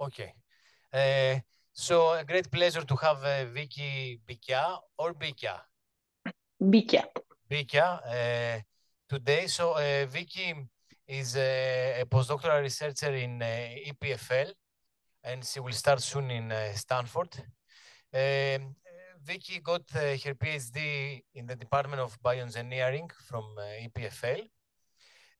Okay. Uh, so a great pleasure to have uh, Vicky Bikia or Bikia. Bikia. Bikia uh, today. So uh, Vicky is a, a, postdoctoral researcher in uh, EPFL, and she will start soon in uh, Stanford. Um, Vicky got uh, her PhD in the Department of Bioengineering from EPFL.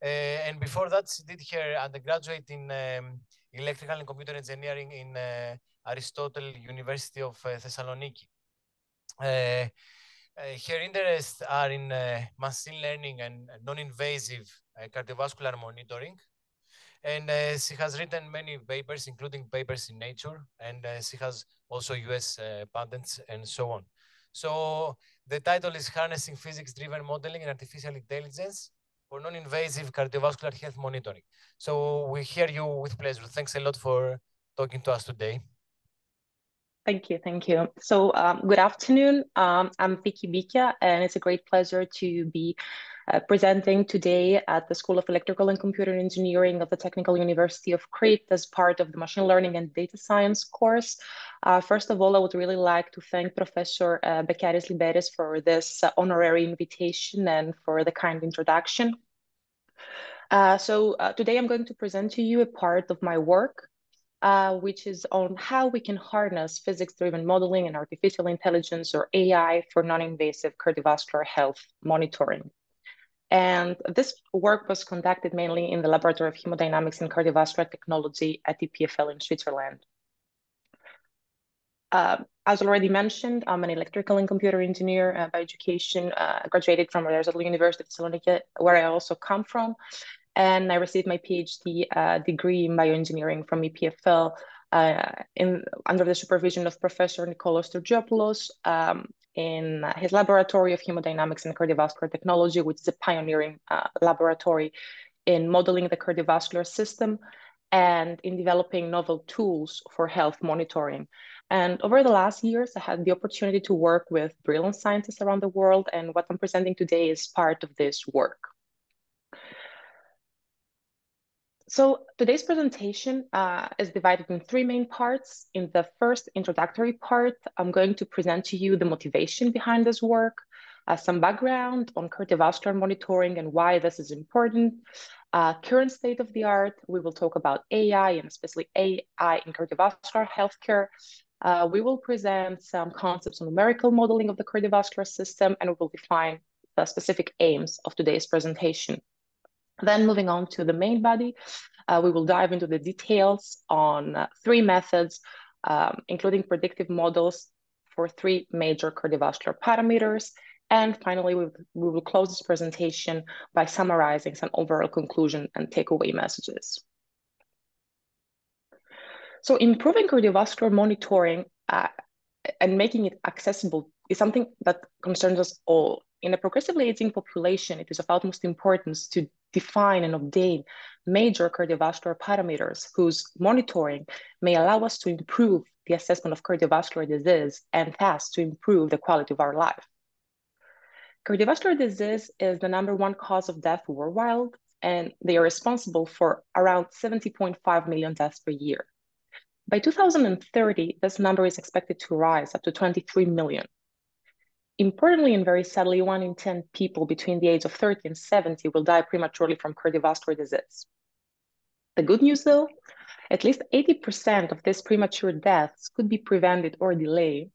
Uh, and before that, she did her undergraduate in um, electrical and computer engineering in uh, Aristotle University of uh, Thessaloniki. Uh, her interests are in machine learning and non-invasive cardiovascular monitoring. And she has written many papers, including papers in Nature, and she has also US uh, patents and so on. So the title is Harnessing Physics-Driven Modeling and Artificial Intelligence for Non-Invasive Cardiovascular Health Monitoring. So we hear you with pleasure. Thanks a lot for talking to us today. Thank you, thank you. So um, good afternoon. Um, I'm Vicky Bikia, and it's a great pleasure to be uh, presenting today at the School of Electrical and Computer Engineering of the Technical University of Crete as part of the Machine Learning and Data Science course. Uh, first of all, I would really like to thank Professor uh, Bekaris for this uh, honorary invitation and for the kind introduction. Uh, so uh, today I'm going to present to you a part of my work uh, which is on how we can harness physics-driven modeling and artificial intelligence or AI for non-invasive cardiovascular health monitoring. And this work was conducted mainly in the Laboratory of Hemodynamics and Cardiovascular Technology at EPFL in Switzerland. Uh, as already mentioned, I'm an electrical and computer engineer uh, by education, uh, graduated from Aristotle University of Thessaloniki, where I also come from. And I received my PhD uh, degree in bioengineering from EPFL uh, in, under the supervision of Professor Nikolaos Stergiopulos um, in his laboratory of hemodynamics and cardiovascular technology, which is a pioneering uh, laboratory in modeling the cardiovascular system and in developing novel tools for health monitoring. And over the last years, I had the opportunity to work with brilliant scientists around the world, and what I'm presenting today is part of this work. So today's presentation uh, is divided in three main parts. In the first introductory part, I'm going to present to you the motivation behind this work, uh, some background on cardiovascular monitoring and why this is important, uh, current state of the art. We will talk about AI and especially AI in cardiovascular healthcare. Uh, we will present some concepts on numerical modeling of the cardiovascular system, and we will define the specific aims of today's presentation. Then moving on to the main body, uh, we will dive into the details on uh, three methods, um, including predictive models for three major cardiovascular parameters. And finally, we, we will close this presentation by summarizing some overall conclusion and takeaway messages. So improving cardiovascular monitoring uh, and making it accessible is something that concerns us all. In a progressively aging population, it is of utmost importance to define and obtain major cardiovascular parameters whose monitoring may allow us to improve the assessment of cardiovascular disease and thus to improve the quality of our life. Cardiovascular disease is the number one cause of death worldwide, and they are responsible for around 70.5 million deaths per year. By 2030, this number is expected to rise up to 23 million. Importantly and very sadly, one in 10 people between the age of 30 and 70 will die prematurely from cardiovascular disease. The good news though, at least 80% of these premature deaths could be prevented or delayed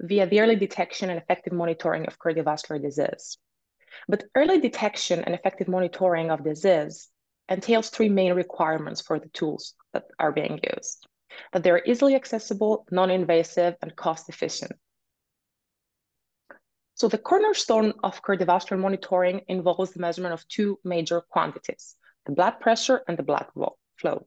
via the early detection and effective monitoring of cardiovascular disease. But early detection and effective monitoring of disease entails three main requirements for the tools that are being used. That they're easily accessible, non-invasive, and cost-efficient. So the cornerstone of cardiovascular monitoring involves the measurement of two major quantities, the blood pressure and the blood flow.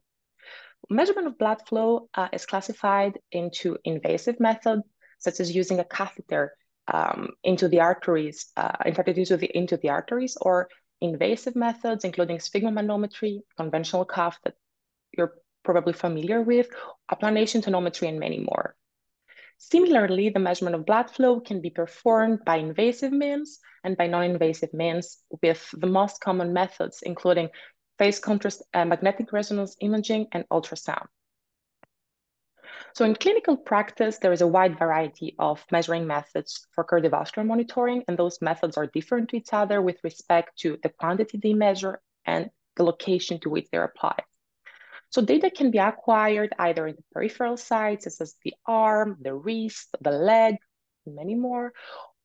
Measurement of blood flow uh, is classified into invasive methods, such as using a catheter um, into the arteries, uh, into the, into the arteries, or invasive methods, including sphygmomanometry, conventional cuff that you're probably familiar with, applanation tonometry, and many more. Similarly, the measurement of blood flow can be performed by invasive means and by non-invasive means with the most common methods, including phase contrast uh, magnetic resonance imaging and ultrasound. So in clinical practice, there is a wide variety of measuring methods for cardiovascular monitoring, and those methods are different to each other with respect to the quantity they measure and the location to which they're applied. So data can be acquired either in the peripheral sites, such as the arm, the wrist, the leg, many more,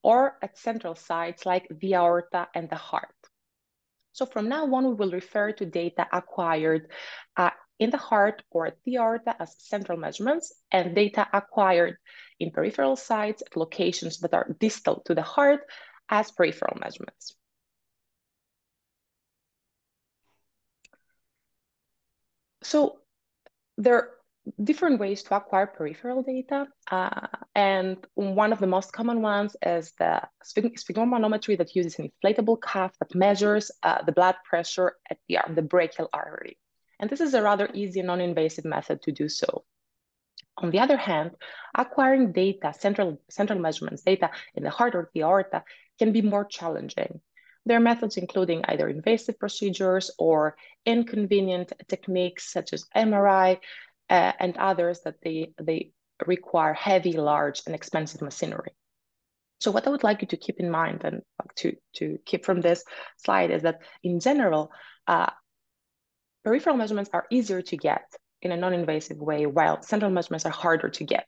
or at central sites like the aorta and the heart. So from now on, we will refer to data acquired uh, in the heart or at the aorta as central measurements and data acquired in peripheral sites at locations that are distal to the heart as peripheral measurements. So there are different ways to acquire peripheral data. Uh, and one of the most common ones is the sphygmomanometry that uses an inflatable cuff that measures uh, the blood pressure at the, the brachial artery. And this is a rather easy and non-invasive method to do so. On the other hand, acquiring data, central, central measurements, data in the heart or the aorta can be more challenging. There are methods including either invasive procedures or inconvenient techniques such as MRI uh, and others that they, they require heavy, large, and expensive machinery. So what I would like you to keep in mind and to, to keep from this slide is that in general, uh, peripheral measurements are easier to get in a non-invasive way, while central measurements are harder to get.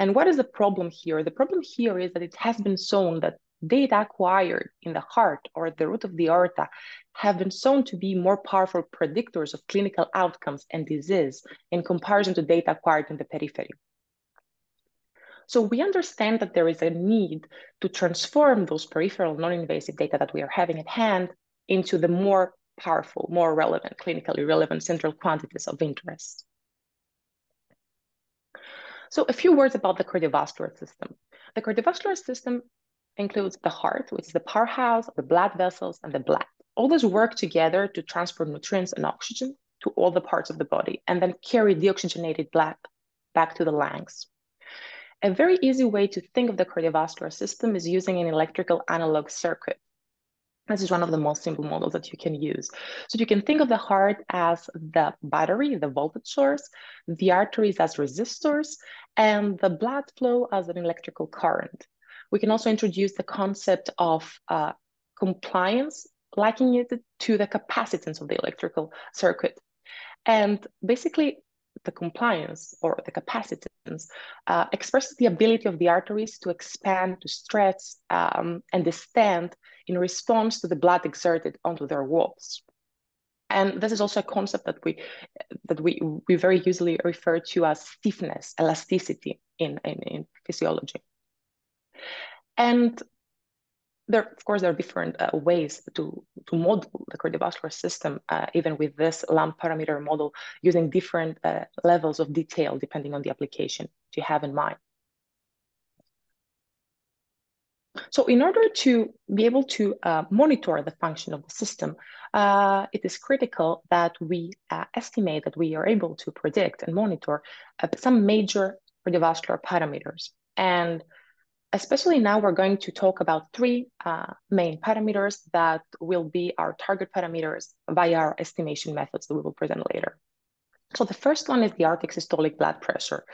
And what is the problem here? The problem here is that it has been shown that data acquired in the heart or at the root of the aorta have been shown to be more powerful predictors of clinical outcomes and disease in comparison to data acquired in the periphery. So we understand that there is a need to transform those peripheral non-invasive data that we are having at hand into the more powerful, more relevant, clinically relevant central quantities of interest. So a few words about the cardiovascular system. The cardiovascular system includes the heart, which is the powerhouse the blood vessels and the blood. All those work together to transport nutrients and oxygen to all the parts of the body and then carry deoxygenated blood back to the lungs. A very easy way to think of the cardiovascular system is using an electrical analog circuit. This is one of the most simple models that you can use. So you can think of the heart as the battery, the voltage source, the arteries as resistors, and the blood flow as an electrical current. We can also introduce the concept of uh, compliance, likening it to the capacitance of the electrical circuit. And basically, the compliance or the capacitance uh, expresses the ability of the arteries to expand, to stretch, um, and distend in response to the blood exerted onto their walls. And this is also a concept that we that we, we very usually refer to as stiffness, elasticity in, in, in physiology. And there, of course, there are different uh, ways to, to model the cardiovascular system, uh, even with this lumped parameter model, using different uh, levels of detail depending on the application you have in mind. So in order to be able to uh, monitor the function of the system, uh, it is critical that we uh, estimate that we are able to predict and monitor some major cardiovascular parameters. And especially now we're going to talk about three uh, main parameters that will be our target parameters via our estimation methods that we will present later. So the first one is the aortic systolic blood pressure.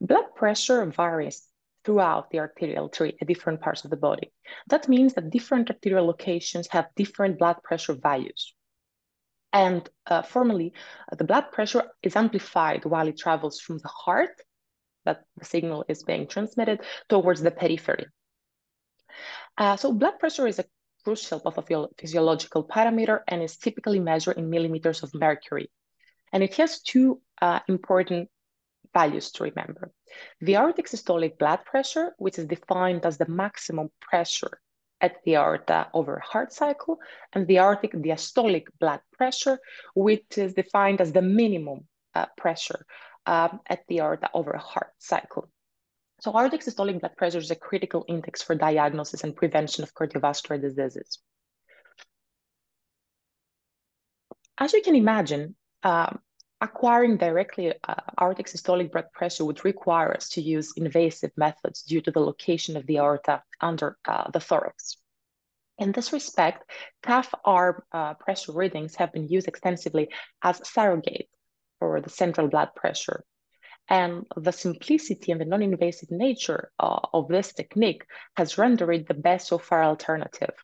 Blood pressure varies throughout the arterial tree at different parts of the body. That means that different arterial locations have different blood pressure values. And uh, formally, the blood pressure is amplified while it travels from the heart that the signal is being transmitted towards the periphery. Uh, so blood pressure is a crucial pathophysiological parameter and is typically measured in millimeters of mercury. And it has two uh, important values to remember. The aortic systolic blood pressure, which is defined as the maximum pressure at the aorta over heart cycle, and the aortic diastolic blood pressure, which is defined as the minimum uh, pressure um, at the aorta over a heart cycle. So aortic systolic blood pressure is a critical index for diagnosis and prevention of cardiovascular diseases. As you can imagine, um, acquiring directly uh, aortic systolic blood pressure would require us to use invasive methods due to the location of the aorta under uh, the thorax. In this respect, cuff arm uh, pressure readings have been used extensively as surrogate for the central blood pressure. And the simplicity and the non-invasive nature uh, of this technique has rendered it the best so far alternative.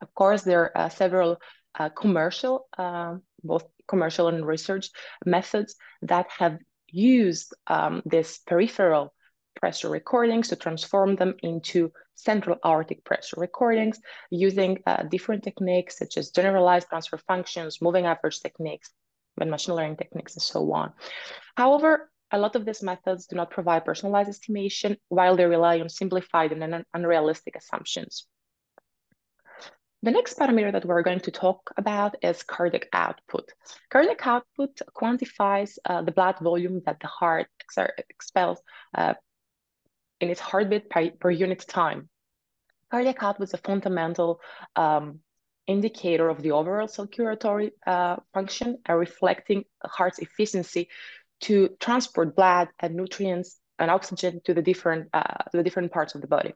Of course, there are several uh, commercial, uh, both commercial and research methods that have used um, this peripheral pressure recordings to transform them into central aortic pressure recordings using uh, different techniques such as generalized transfer functions, moving average techniques, and machine learning techniques, and so on. However, a lot of these methods do not provide personalized estimation while they rely on simplified and unrealistic assumptions. The next parameter that we're going to talk about is cardiac output. Cardiac output quantifies uh, the blood volume that the heart expels uh, in its heartbeat per, per, unit time. Cardiac output is a fundamental um, indicator of the overall circulatory uh, function and reflecting heart's efficiency to transport blood and nutrients and oxygen to the different uh, the different parts of the body.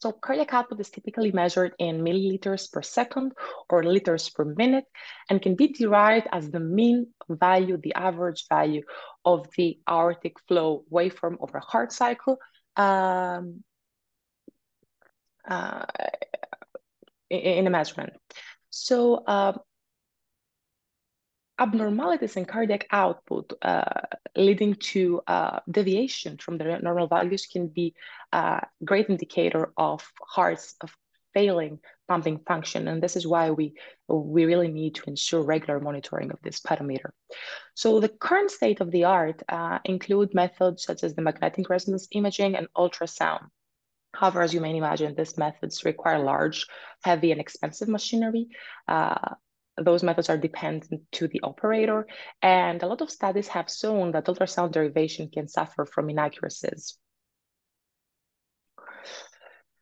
So cardiac output is typically measured in milliliters per second or liters per minute and can be derived as the mean value, the average value of the aortic flow waveform over a heart cycle um, uh, in a measurement. So uh, abnormalities in cardiac output uh, leading to uh, deviation from the normal values can be a great indicator of hearts of failing pumping function. And this is why we, we really need to ensure regular monitoring of this parameter. So the current state of the art uh, include methods such as the magnetic resonance imaging and ultrasound. However, as you may imagine, these methods require large, heavy, and expensive machinery. Uh, those methods are dependent to the operator, and a lot of studies have shown that ultrasound derivation can suffer from inaccuracies.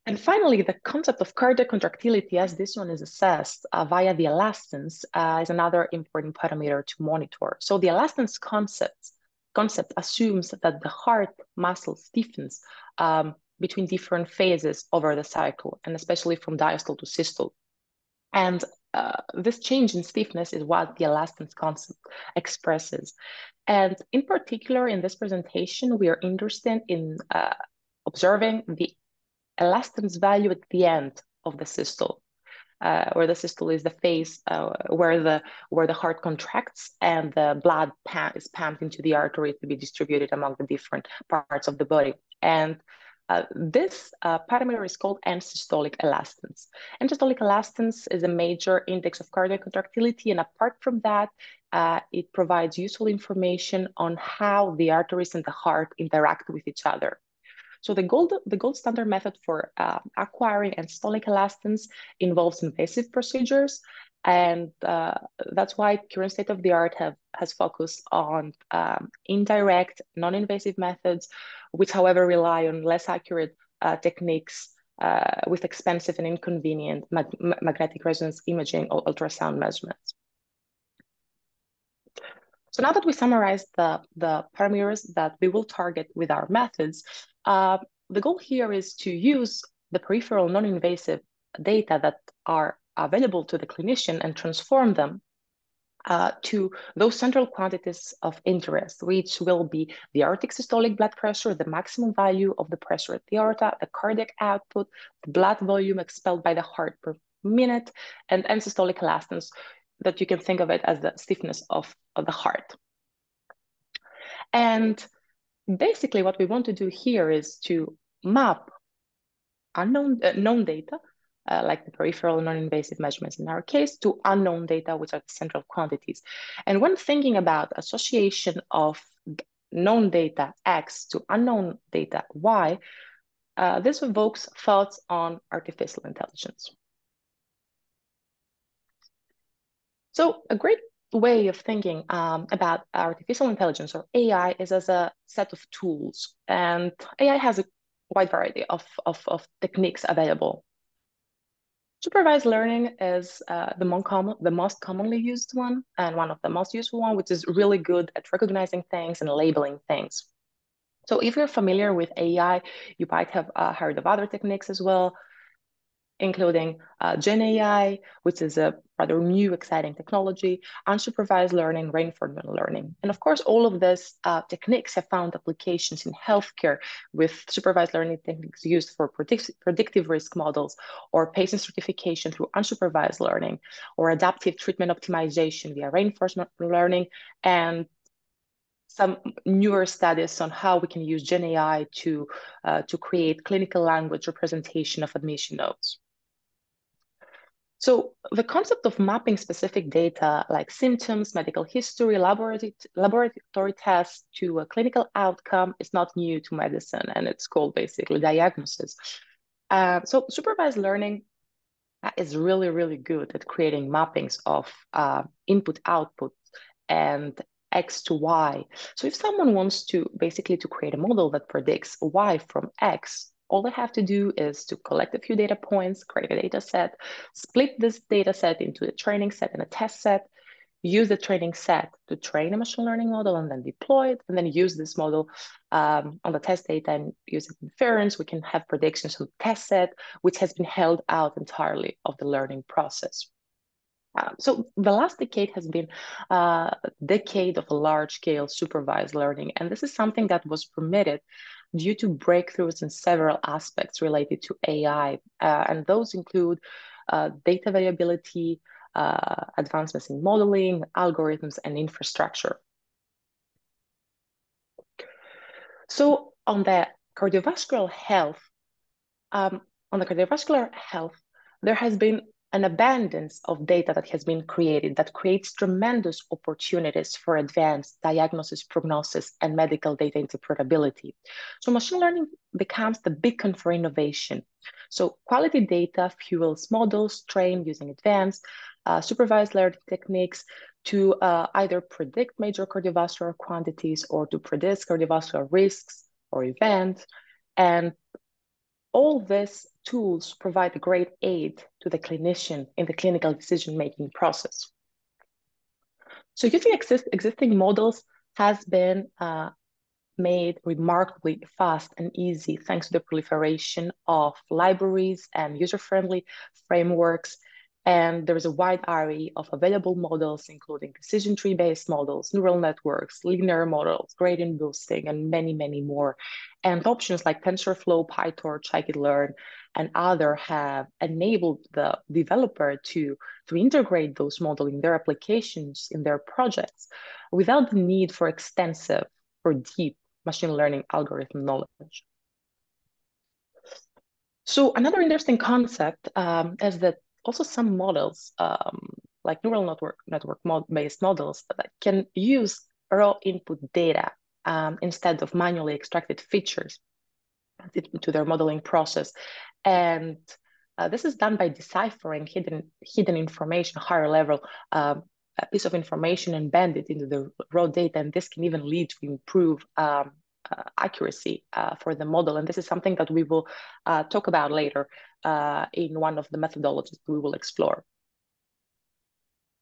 And finally, the concept of cardiac contractility, as this one is assessed uh, via the elastance, uh, is another important parameter to monitor. So the elastance concept, concept assumes that the heart muscle stiffens um, between different phases over the cycle, and especially from diastole to systole. And uh, this change in stiffness is what the elastance concept expresses. And in particular, in this presentation, we are interested in uh, observing the elastance value at the end of the systole. Uh, where the systole is the phase uh, where the where the heart contracts and the blood is pumped into the artery to be distributed among the different parts of the body. And uh, this uh, parameter is called end-systolic elastance. End-systolic elastance is a major index of cardiac contractility, and apart from that, uh, it provides useful information on how the arteries and the heart interact with each other. So the gold, the gold standard method for uh, acquiring end-systolic elastance involves invasive procedures, and uh, that's why current state of the art have has focused on um, indirect, non-invasive methods, which however rely on less accurate uh, techniques uh, with expensive and inconvenient mag magnetic resonance imaging or ultrasound measurements. So now that we summarized the, the parameters that we will target with our methods, uh, the goal here is to use the peripheral non-invasive data that are available to the clinician and transform them uh, to those central quantities of interest, which will be the aortic systolic blood pressure, the maximum value of the pressure at the aorta, the cardiac output, the blood volume expelled by the heart per minute, and end systolic elastance that you can think of it as the stiffness of, of the heart. And basically what we want to do here is to map unknown uh, known data uh, like the peripheral non-invasive measurements in our case, to unknown data, which are the central quantities. And when thinking about association of known data X to unknown data Y, uh, this evokes thoughts on artificial intelligence. So a great way of thinking um, about artificial intelligence or AI is as a set of tools. And AI has a wide variety of, of, of techniques available Supervised learning is uh, the, the most commonly used one and one of the most useful one, which is really good at recognizing things and labeling things. So if you're familiar with AI, you might have uh, heard of other techniques as well. Including uh, Gen AI, which is a rather new, exciting technology, unsupervised learning, reinforcement learning. And of course, all of these uh, techniques have found applications in healthcare with supervised learning techniques used for predict predictive risk models or patient stratification through unsupervised learning or adaptive treatment optimization via reinforcement learning and some newer studies on how we can use Gen AI to, uh, to create clinical language representation of admission notes. So the concept of mapping specific data like symptoms, medical history, laboratory, laboratory tests to a clinical outcome is not new to medicine, and it's called basically diagnosis. Uh, so supervised learning is really, really good at creating mappings of uh, input output and X to Y. So if someone wants to basically to create a model that predicts Y from X, all they have to do is to collect a few data points, create a data set, split this data set into a training set and a test set, use the training set to train a machine learning model and then deploy it, and then use this model um, on the test data and using inference, we can have predictions from the test set, which has been held out entirely of the learning process. Uh, so the last decade has been a uh, decade of large-scale supervised learning, and this is something that was permitted due to breakthroughs in several aspects related to AI, uh, and those include uh, data availability, uh, advancements in modeling, algorithms, and infrastructure. So on the cardiovascular health, um, on the cardiovascular health, there has been an abundance of data that has been created that creates tremendous opportunities for advanced diagnosis, prognosis, and medical data interpretability. So machine learning becomes the beacon for innovation. So quality data fuels models trained using advanced uh, supervised learning techniques to uh, either predict major cardiovascular quantities or to predict cardiovascular risks or events. And all these tools provide a great aid to the clinician in the clinical decision-making process. So using exist existing models has been uh, made remarkably fast and easy thanks to the proliferation of libraries and user-friendly frameworks and there is a wide array of available models, including decision tree based models, neural networks, linear models, gradient boosting, and many, many more. And options like TensorFlow, PyTorch, scikit-learn, and other have enabled the developer to, to integrate those models in their applications, in their projects, without the need for extensive or deep machine learning algorithm knowledge. So another interesting concept um, is that also some models, um, like neural network network mod based models that can use raw input data um, instead of manually extracted features to their modeling process. And uh, this is done by deciphering hidden hidden information, higher level uh, a piece of information and bend it into the raw data. And this can even lead to improve um, uh, accuracy uh, for the model. And this is something that we will uh, talk about later uh, in one of the methodologies we will explore.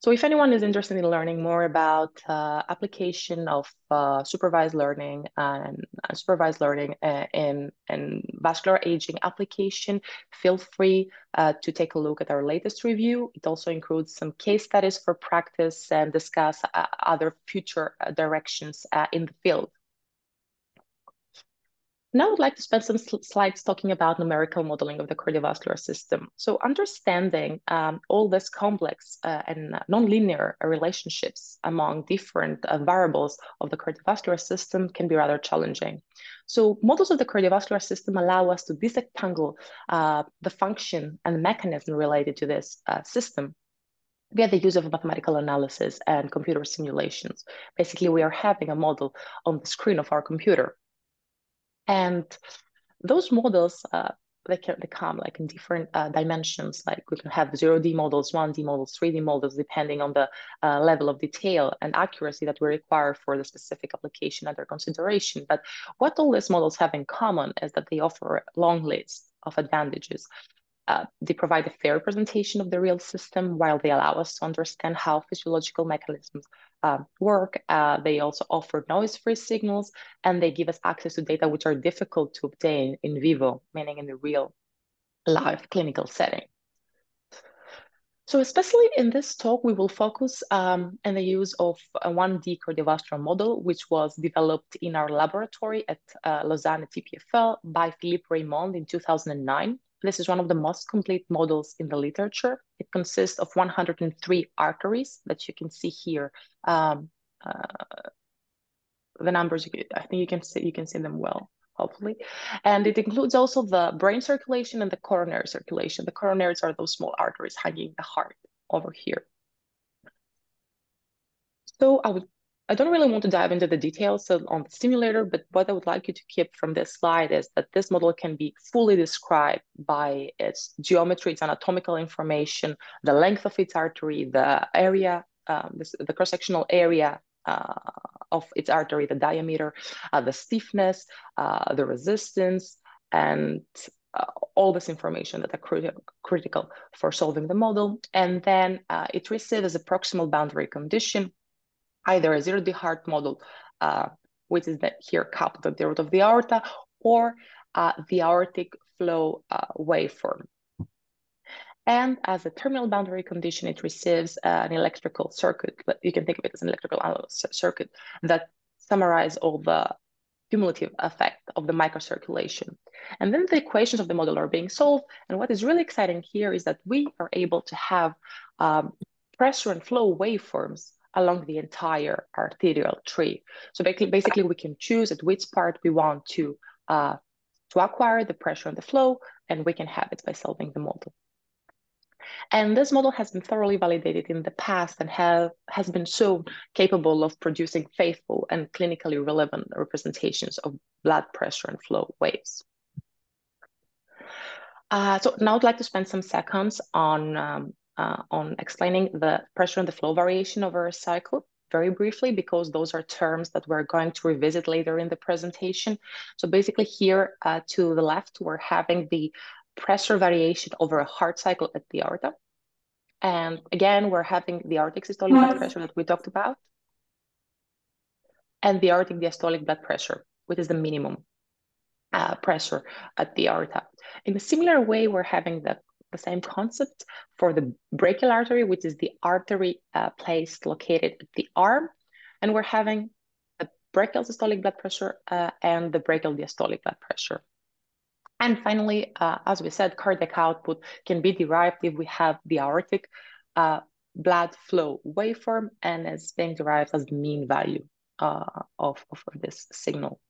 So if anyone is interested in learning more about uh, application of uh, supervised learning and uh, supervised learning uh, in, in vascular aging application, feel free uh, to take a look at our latest review. It also includes some case studies for practice and discuss uh, other future directions in the field. Now I'd like to spend some slides talking about numerical modeling of the cardiovascular system. So understanding um, all this complex uh, and nonlinear relationships among different uh, variables of the cardiovascular system can be rather challenging. So models of the cardiovascular system allow us to disentangle uh, the function and mechanism related to this uh, system via the use of mathematical analysis and computer simulations. Basically, we are having a model on the screen of our computer and those models, uh, they can they come like in different uh, dimensions. Like we can have zero D models, one D models, three D models, depending on the uh, level of detail and accuracy that we require for the specific application under consideration. But what all these models have in common is that they offer a long list of advantages. Uh, they provide a fair representation of the real system while they allow us to understand how physiological mechanisms uh, work. Uh, they also offer noise-free signals, and they give us access to data which are difficult to obtain in vivo, meaning in the real live clinical setting. So especially in this talk, we will focus um, on the use of a 1D cardiovascular model, which was developed in our laboratory at uh, Lausanne EPFL by Philippe Reymond in 2009. This is one of the most complete models in the literature. It consists of 103 arteries that you can see here. Um, uh, the numbers, I think you can see, you can see them well hopefully. And it includes also the brain circulation and the coronary circulation. The coronaries are those small arteries hanging the heart over here. So I would, I don't really want to dive into the details on the stimulator, but what I would like you to keep from this slide is that this model can be fully described by its geometry, its anatomical information, the length of its artery, the area, um, this, the cross-sectional area uh, of its artery, the diameter, uh, the stiffness, uh, the resistance, and uh, all this information that are criti critical for solving the model. And then uh, it receives a proximal boundary condition, either a zero D heart model, uh, which is that here coupled at the root of the aorta, or the aortic flow waveform. And as a terminal boundary condition, it receives uh, an electrical circuit. But you can think of it as an electrical circuit that summarize all the cumulative effect of the microcirculation. And then the equations of the model are being solved. And what is really exciting here is that we are able to have um, pressure and flow waveforms along the entire arterial tree. So basically, we can choose at which part we want to, uh, to acquire the pressure and the flow, and we can have it by solving the model. And this model has been thoroughly validated in the past and have, has been so capable of producing faithful and clinically relevant representations of blood pressure and flow waves. Uh, so now I'd like to spend some seconds on, um, uh, on explaining the pressure and the flow variation over a cycle very briefly because those are terms that we're going to revisit later in the presentation. So basically here uh, to the left, we're having the pressure variation over a heart cycle at the aorta. And again, we're having the aortic systolic blood pressure that we talked about and the aortic diastolic blood pressure, which is the minimum uh, pressure at the aorta. In a similar way, we're having the, the same concept for the brachial artery, which is the artery uh, placed located at the arm. And we're having the brachial systolic blood pressure uh, and the brachial diastolic blood pressure. And finally, uh, as we said, cardiac output can be derived if we have the aortic uh, blood flow waveform and is being derived as the mean value uh, of, of this signal.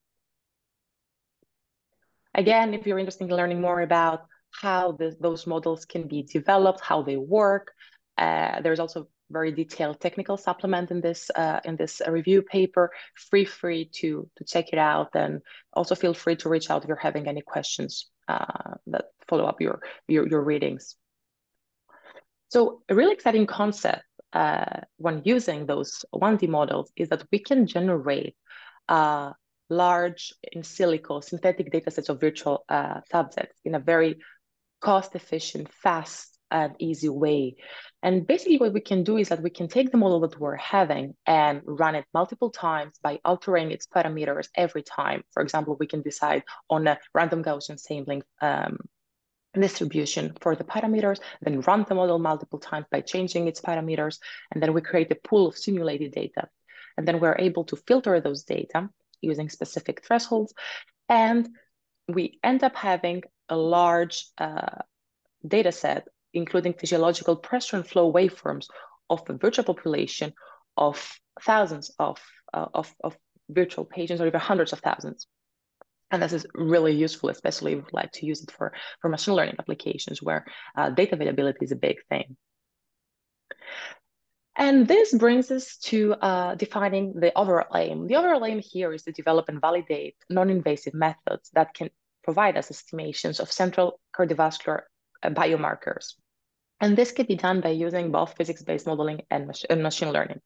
Again, if you're interested in learning more about how this, those models can be developed, how they work, uh, there's also very detailed technical supplement in this uh, in this review paper. Free free to to check it out, and also feel free to reach out if you're having any questions uh, that follow up your your, your readings. So a really exciting concept uh, when using those 1D models is that we can generate uh, large in silico synthetic data sets of virtual uh, subjects in a very cost efficient, fast, and easy way. And basically what we can do is that we can take the model that we're having and run it multiple times by altering its parameters every time. For example, we can decide on a random Gaussian sampling um, distribution for the parameters, then run the model multiple times by changing its parameters, and then we create a pool of simulated data. And then we're able to filter those data using specific thresholds, and we end up having a large uh, data set including physiological pressure and flow waveforms of a virtual population of thousands of, uh, of, of virtual patients or even hundreds of thousands. And this is really useful, especially if you like to use it for, for machine learning applications where uh, data availability is a big thing. And this brings us to uh, defining the overall aim. The overall aim here is to develop and validate non-invasive methods that can provide us estimations of central cardiovascular uh, biomarkers. And this can be done by using both physics-based modeling and, mach and, machine learning.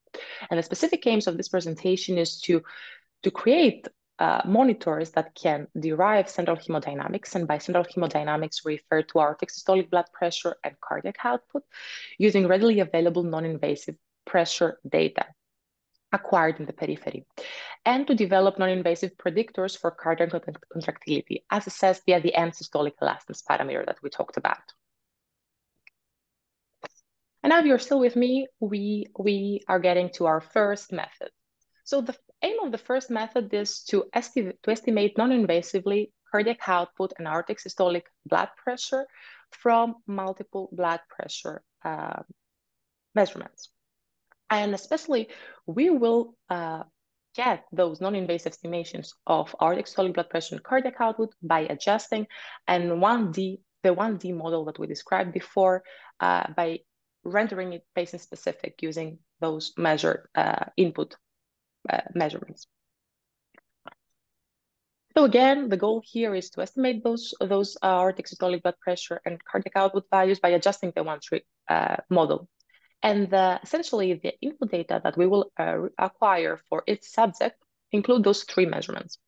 And the specific aims of this presentation is to, to create uh, monitors that can derive central hemodynamics. And by central hemodynamics, we refer to aortic systolic blood pressure and cardiac output using readily available non-invasive pressure data. Acquired in the periphery, and to develop non-invasive predictors for cardiac contractility, as assessed via the end systolic elastance parameter that we talked about. And now if you're still with me, we, we are getting to our first method. So the aim of the first method is to, esti to estimate non-invasively cardiac output and aortic systolic blood pressure from multiple blood pressure uh, measurements. And especially, we will uh, get those non-invasive estimations of aortic systolic blood pressure and cardiac output by adjusting and 1D, the 1D model that we described before uh, by rendering it patient specific using those measured uh, input uh, measurements. So again, the goal here is to estimate those, those uh, aortic systolic blood pressure and cardiac output values by adjusting the one-tree uh, model. And the, essentially the input data that we will uh, acquire for each subject include those three measurements,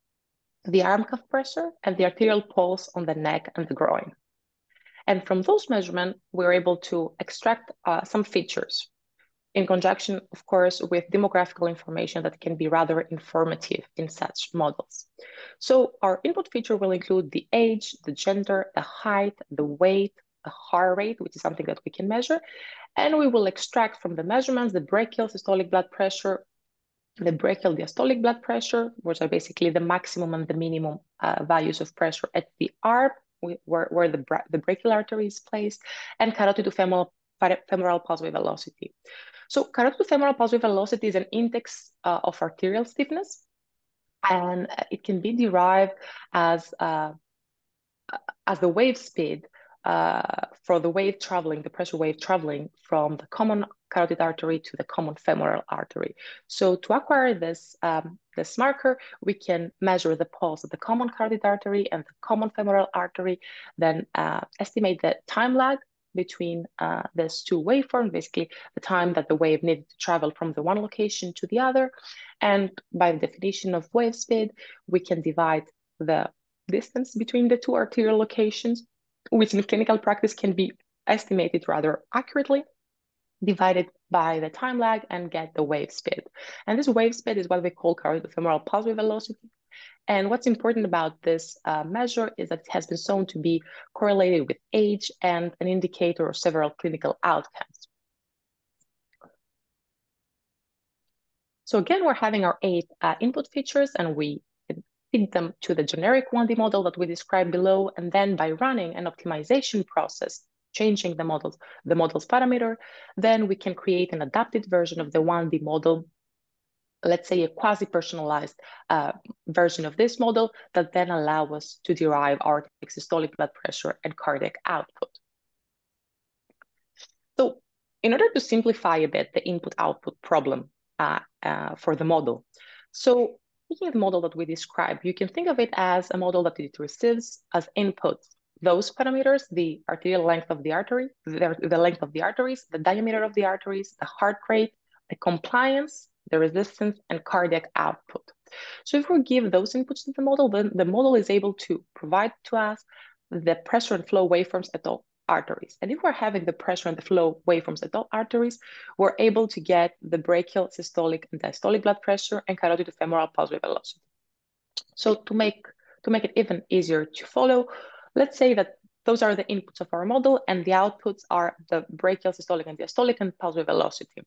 the arm cuff pressure and the arterial pulse on the neck and the groin. And from those measurements, we're able to extract uh, some features in conjunction, of course, with demographical information that can be rather informative in such models. So our input feature will include the age, the gender, the height, the weight, the heart rate, which is something that we can measure. And we will extract from the measurements the brachial systolic blood pressure, the brachial diastolic blood pressure, which are basically the maximum and the minimum uh, values of pressure at the arm, where, where the, bra the brachial artery is placed, and carotid to femoral, pulse wave velocity. So carotid femoral pulse velocity is an index uh, of arterial stiffness, and it can be derived as uh, as the wave speed uh, for the wave traveling, the pressure wave traveling from the common carotid artery to the common femoral artery. So to acquire this, um, this marker, we can measure the pulse of the common carotid artery and the common femoral artery, then uh, estimate the time lag between uh, these two waveforms, basically the time that the wave needed to travel from the one location to the other. And by the definition of wave speed, we can divide the distance between the two arterial locations, which in clinical practice can be estimated rather accurately, divided by the time lag and get the wave speed. And this wave speed is what we call femoral pulse velocity. And what's important about this uh, measure is that it has been shown to be correlated with age and an indicator of several clinical outcomes. So again, we're having our eight uh, input features and we feed them to the generic 1D model that we described below. And then by running an optimization process, changing the models, the model's parameter, then we can create an adapted version of the 1D model let's say, a quasi-personalized uh, version of this model that then allow us to derive our systolic blood pressure and cardiac output. So in order to simplify a bit the input-output problem uh, uh, for the model, so taking the model that we describe, you can think of it as a model that it receives as inputs. those parameters, the arterial length of the artery, the, the length of the arteries, the diameter of the arteries, the heart rate, the compliance, the resistance, and cardiac output. So if we give those inputs to the model, then the model is able to provide to us the pressure and flow waveforms at all arteries. And if we're having the pressure and the flow waveforms at all arteries, we're able to get the brachial, systolic, and diastolic blood pressure and carotid to femoral pulse velocity. So to make, to make it even easier to follow, let's say that those are the inputs of our model and the outputs are the brachial, systolic, and diastolic and pulse velocity.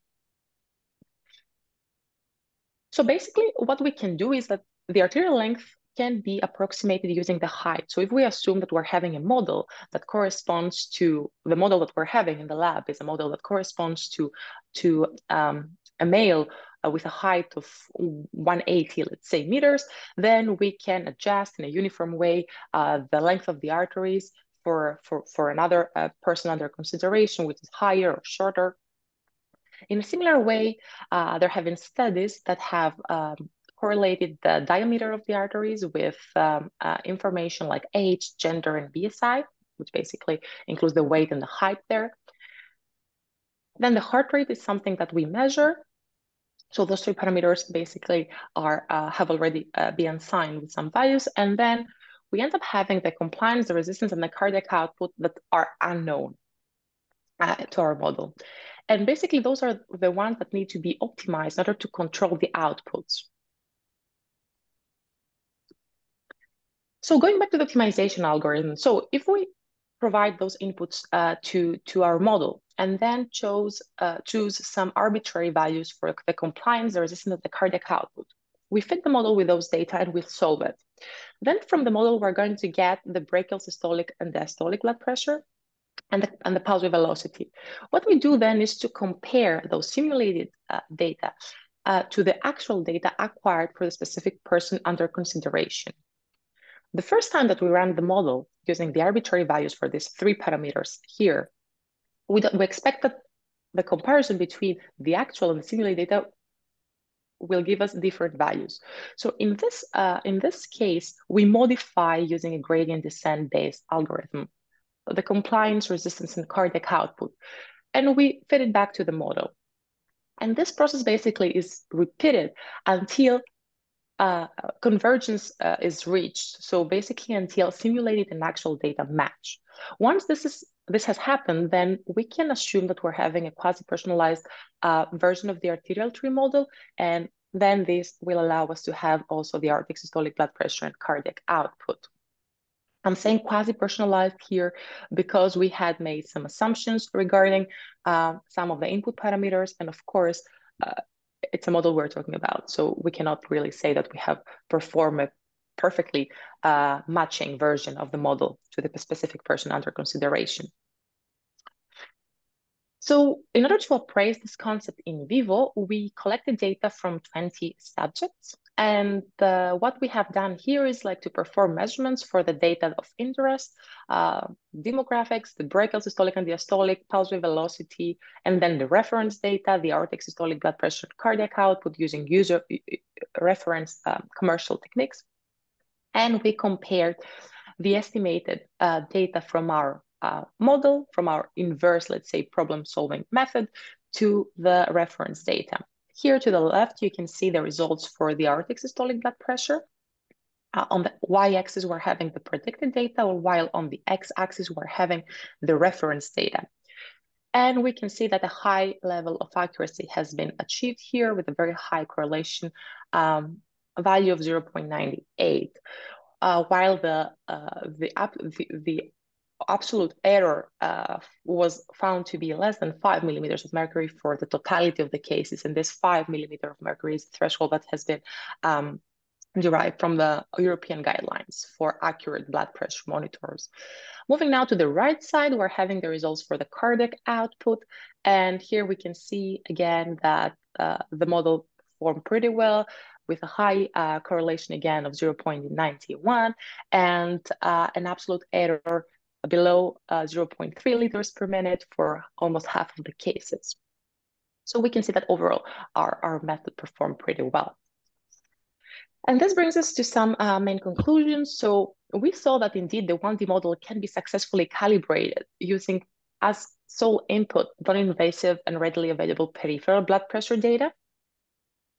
So basically what we can do is that the arterial length can be approximated using the height. So if we assume that we're having a model that corresponds to the model that we're having in the lab is a model that corresponds to, to um, a male uh, with a height of 180, let's say meters, then we can adjust in a uniform way uh, the length of the arteries for, for, for another uh, person under consideration, which is higher or shorter. In a similar way, uh, there have been studies that have um, correlated the diameter of the arteries with um, uh, information like age, gender, and BSI, which basically includes the weight and the height there. Then the heart rate is something that we measure. So those three parameters basically are uh, have already uh, been assigned with some values. And then we end up having the compliance, the resistance, and the cardiac output that are unknown uh, to our model. And basically, those are the ones that need to be optimized in order to control the outputs. So going back to the optimization algorithm, so if we provide those inputs uh, to, to our model and then chose, uh, choose some arbitrary values for the compliance, the resistance the cardiac output, we fit the model with those data and we solve it. Then from the model, we're going to get the brachial systolic and diastolic blood pressure and the, and the pulse velocity. What we do then is to compare those simulated uh, data uh, to the actual data acquired for the specific person under consideration. The first time that we ran the model using the arbitrary values for these three parameters here, we, we expect that the comparison between the actual and the simulated data will give us different values. So in this, uh, in this case, we modify using a gradient descent based algorithm, the compliance, resistance, and cardiac output, and we fit it back to the model. And this process basically is repeated until uh, convergence uh, is reached. So basically until simulated and actual data match. Once this is this has happened, then we can assume that we're having a quasi-personalized uh, version of the arterial tree model, and then this will allow us to have also the aortic systolic blood pressure and cardiac output. I'm saying quasi-personalized here because we had made some assumptions regarding uh, some of the input parameters, and of course, uh, it's a model we're talking about, so we cannot really say that we have performed a perfectly uh, matching version of the model to the specific person under consideration. So in order to appraise this concept in vivo, we collected data from 20 subjects. And uh, what we have done here is like to perform measurements for the data of interest, uh, demographics, the brachial systolic and diastolic, pulse wave velocity, and then the reference data, the aortic systolic blood pressure, cardiac output using user reference uh, commercial techniques. And we compared the estimated uh, data from our uh, model, from our inverse, let's say, problem solving method to the reference data. Here to the left, you can see the results for the aortic systolic blood pressure. Uh, on the y-axis, we're having the predicted data, while on the x-axis, we're having the reference data. And we can see that a high level of accuracy has been achieved here with a very high correlation um, value of 0.98, uh, while the, uh, the, the, the absolute error uh, was found to be less than five millimeters of mercury for the totality of the cases. And this five millimeter of mercury is the threshold that has been um, derived from the European guidelines for accurate blood pressure monitors. Moving now to the right side, we're having the results for the cardiac output. And here we can see again that uh, the model performed pretty well with a high uh, correlation again of 0.91 and uh, an absolute error below uh, 0.3 liters per minute for almost half of the cases. So we can see that overall our, our method performed pretty well. And this brings us to some uh, main conclusions. So we saw that indeed the 1D model can be successfully calibrated using as sole input non-invasive and readily available peripheral blood pressure data.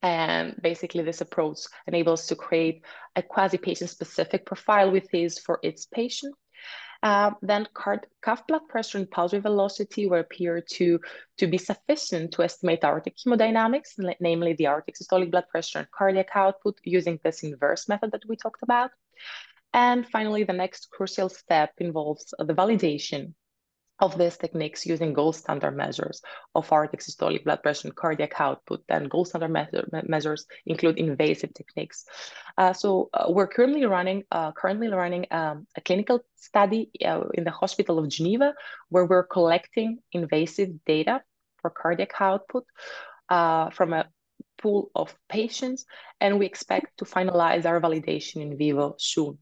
And basically this approach enables to create a quasi-patient specific profile with ease for its patient uh, then cuff blood pressure and pulse velocity will appear to, to be sufficient to estimate aortic hemodynamics, namely the aortic systolic blood pressure and cardiac output using this inverse method that we talked about. And finally, the next crucial step involves the validation of these techniques using gold standard measures of aortic systolic blood pressure and cardiac output. And gold standard measure, measures include invasive techniques. Uh, so uh, we're currently running uh, currently running um, a clinical study uh, in the Hospital of Geneva, where we're collecting invasive data for cardiac output uh, from a pool of patients, and we expect to finalize our validation in vivo soon.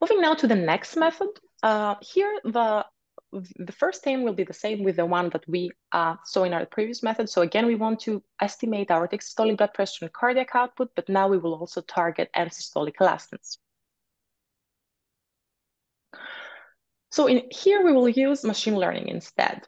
Moving now to the next method, uh, here, the the first aim will be the same with the one that we uh, saw in our previous method. So again, we want to estimate our systolic blood pressure and cardiac output, but now we will also target end systolic elastance. So in here, we will use machine learning instead.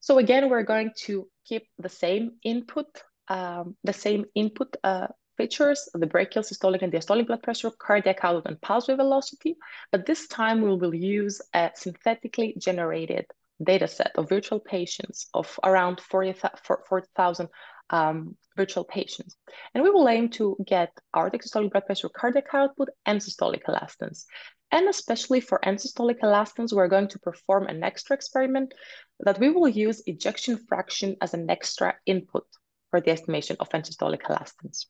So again, we're going to keep the same input, um, the same input uh, features of the brachial, systolic, and diastolic blood pressure, cardiac output, and pulse velocity. But this time we will use a synthetically generated data set of virtual patients of around 40,000 um, virtual patients. And we will aim to get aortic systolic blood pressure cardiac output and systolic elastance. And especially for end-systolic elastance, we're going to perform an extra experiment that we will use ejection fraction as an extra input for the estimation of end-systolic elastance.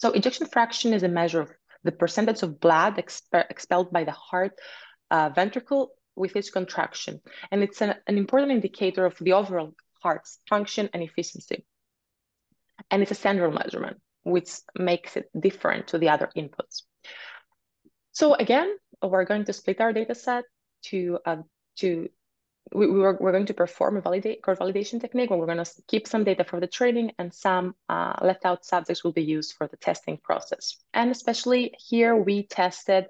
So ejection fraction is a measure of the percentage of blood exp expelled by the heart uh, ventricle with each contraction. And it's an, an important indicator of the overall heart's function and efficiency. And it's a central measurement, which makes it different to the other inputs. So again, we're going to split our data set to, uh, to we, we were, we're going to perform a validate core validation technique where we're going to keep some data for the training and some uh, left out subjects will be used for the testing process. And especially here, we tested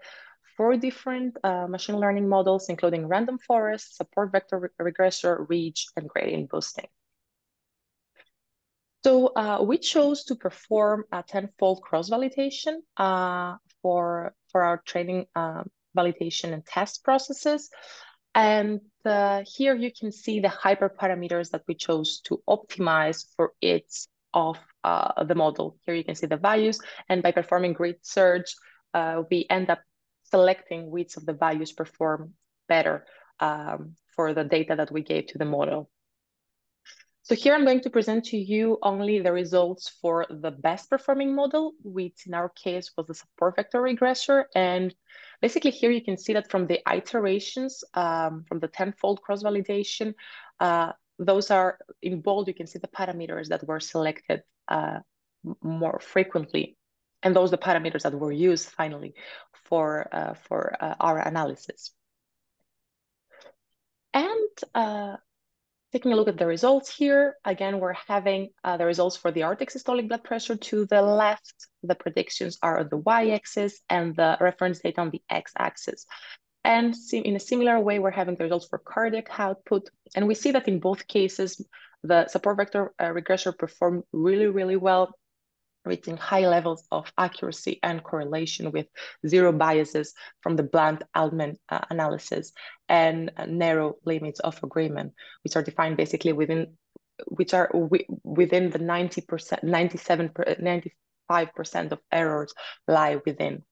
four different uh, machine learning models, including random forest, support vector re regressor, ridge, and gradient boosting. So uh, we chose to perform a tenfold cross validation uh, for, for our training uh, validation and test processes. And uh, here you can see the hyperparameters that we chose to optimize for each of uh, the model. Here you can see the values, and by performing grid search, uh, we end up selecting which of the values perform better um, for the data that we gave to the model. So here I'm going to present to you only the results for the best performing model, which in our case was the support vector regressor. And basically here you can see that from the iterations, um, from the tenfold cross-validation, uh, those are in bold, you can see the parameters that were selected uh, more frequently. And those are the parameters that were used finally for, uh, for uh, our analysis. And uh, Taking a look at the results here, again, we're having uh, the results for the aortic systolic blood pressure to the left. The predictions are on the y-axis and the reference data on the x-axis. And in a similar way, we're having the results for cardiac output. And we see that in both cases, the support vector uh, regressor performed really, really well reaching high levels of accuracy and correlation with zero biases from the blunt Altman uh, analysis and uh, narrow limits of agreement, which are defined basically within, which are within the 90%, 97, 95% of errors lie within.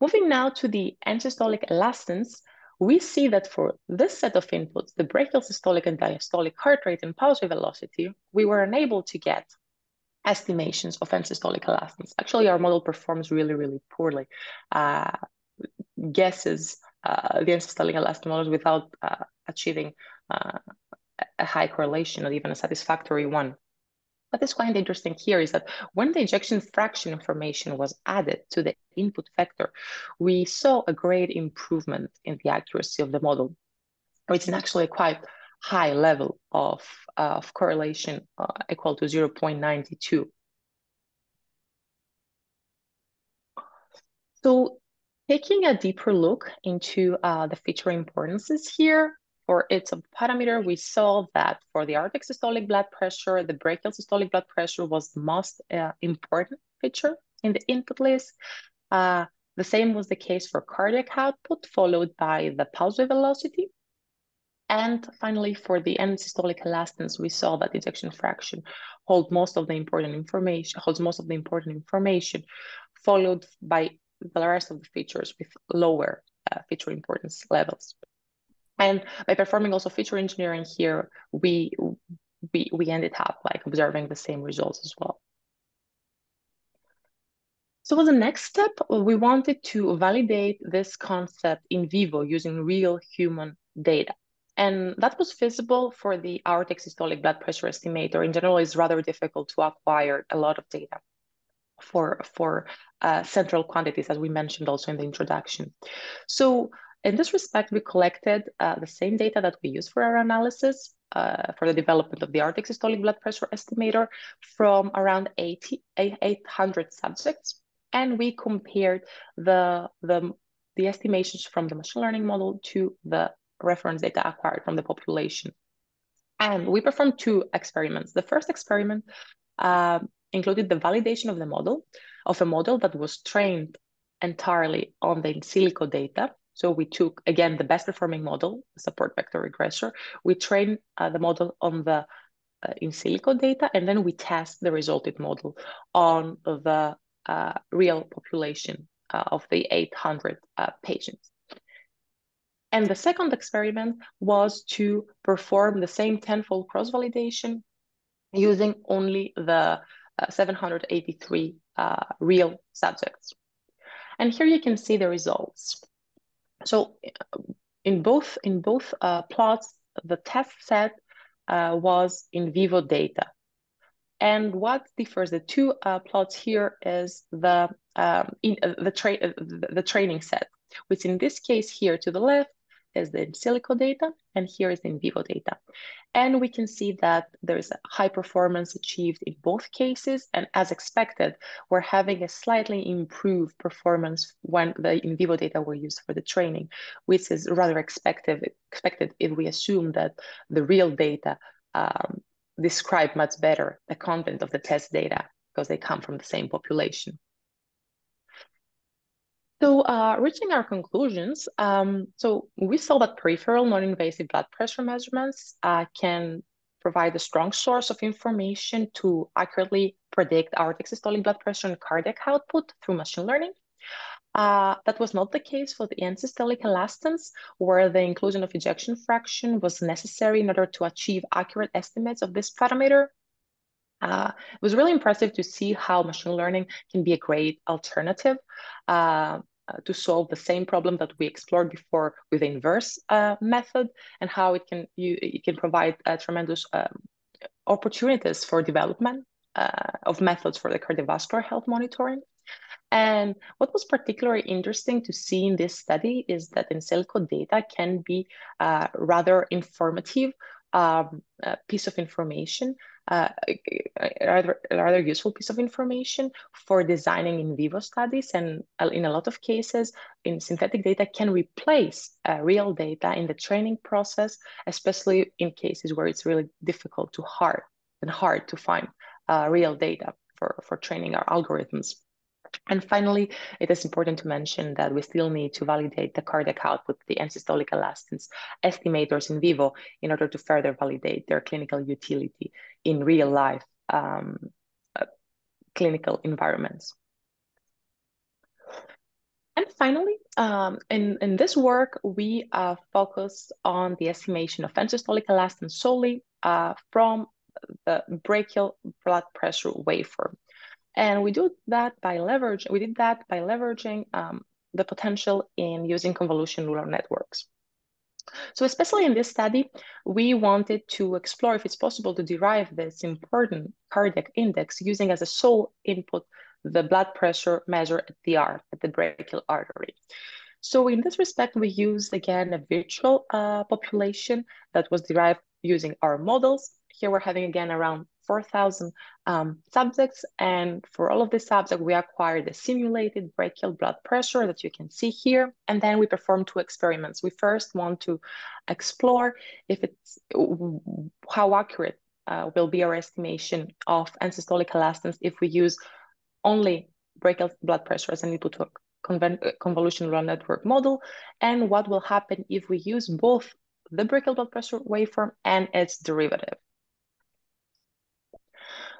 Moving now to the end-systolic elastance, we see that for this set of inputs, the brachial systolic and diastolic heart rate and pulse velocity, we were unable to get estimations of end systolic elastance. Actually, our model performs really, really poorly. Uh, guesses uh, the end systolic elastance models without uh, achieving uh, a high correlation or even a satisfactory one. What is quite interesting here is that when the ejection fraction information was added to the input vector, we saw a great improvement in the accuracy of the model, reaching actually a quite high level of, uh, of correlation uh, equal to 0.92. So taking a deeper look into uh, the feature importances here, for its parameter, we saw that for the aortic systolic blood pressure, the brachial systolic blood pressure was the most uh, important feature in the input list. Uh, the same was the case for cardiac output, followed by the pulse velocity. And finally, for the end systolic elastance, we saw that ejection fraction hold most of the important information, holds most of the important information, followed by the rest of the features with lower uh, feature importance levels. And by performing also feature engineering here, we, we, we ended up like observing the same results as well. So for the next step, we wanted to validate this concept in vivo using real human data. And that was feasible for the aortic systolic blood pressure estimator. In general, it's rather difficult to acquire a lot of data for, for uh, central quantities, as we mentioned also in the introduction. So in this respect, we collected uh, the same data that we use for our analysis uh, for the development of the aortic systolic blood pressure estimator from around 80, 800 subjects. And we compared the, the, the estimations from the machine learning model to the reference data acquired from the population. And we performed two experiments. The first experiment uh, included the validation of the model, of a model that was trained entirely on the in silico data So we took, again, the best performing model, support vector regressor. We train uh, the model on the uh, in silico data, and then we test the resulted model on the uh, real population uh, of the 800 uh, patients. And the second experiment was to perform the same tenfold cross-validation using only the uh, 783 uh, real subjects. And here you can see the results. So in both, in both uh, plots, the test set uh, was in vivo data. And what differs the two uh, plots here is the um, in, uh, the, tra the, the training set, which in this case here to the left is the in silico data, and here is the in vivo data. And we can see that there is a high performance achieved in both cases. And as expected, we're having a slightly improved performance when the in vivo data were used for the training, which is rather expected, expected if we assume that the real data um, describe much better the content of the test data because they come from the same population. So uh, reaching our conclusions, um, so we saw that peripheral non-invasive blood pressure measurements uh, can provide a strong source of information to accurately predict aortic systolic blood pressure and cardiac output through machine learning. Uh, that was not the case for the end-systolic elastance, where the inclusion of ejection fraction was necessary in order to achieve accurate estimates of this parameter. Uh, it was really impressive to see how machine learning can be a great alternative uh, uh, to solve the same problem that we explored before with the inverse uh, method and how it can you it can provide uh, tremendous um, opportunities for development uh, of methods for the cardiovascular health monitoring. And what was particularly interesting to see in this study is that in silico data can be uh, rather informative um, piece of information uh, rather, rather useful piece of information for designing in vivo studies. And uh, in a lot of cases, in synthetic data can replace uh, real data in the training process, especially in cases where it's really difficult to hard and hard to find uh, real data for, for training our algorithms. And finally, it is important to mention that we still need to validate the cardiac output, the end-systolic elastance estimators in vivo in order to further validate their clinical utility in real life um, uh, clinical environments. And finally, um, in, in this work, we uh, focused on the estimation of end-systolic elastance solely uh, from the brachial blood pressure waveform. And we do that by leverage. We did that by leveraging um, the potential in using convolution neural networks. So especially in this study, we wanted to explore if it's possible to derive this important cardiac index using as a sole input the blood pressure measure at the arm, at the brachial artery. So in this respect, we used again a virtual uh, population that was derived using our models. Here we're having again around 4,000 um, subjects. And for all of the subjects, we acquired the simulated brachial blood pressure that you can see here. And then we perform two experiments. We first want to explore if it's how accurate uh, will be our estimation of end-systolic elastance if we use only brachial blood pressure as an input to a convolution neural network model, and what will happen if we use both the brachial blood pressure waveform and its derivative.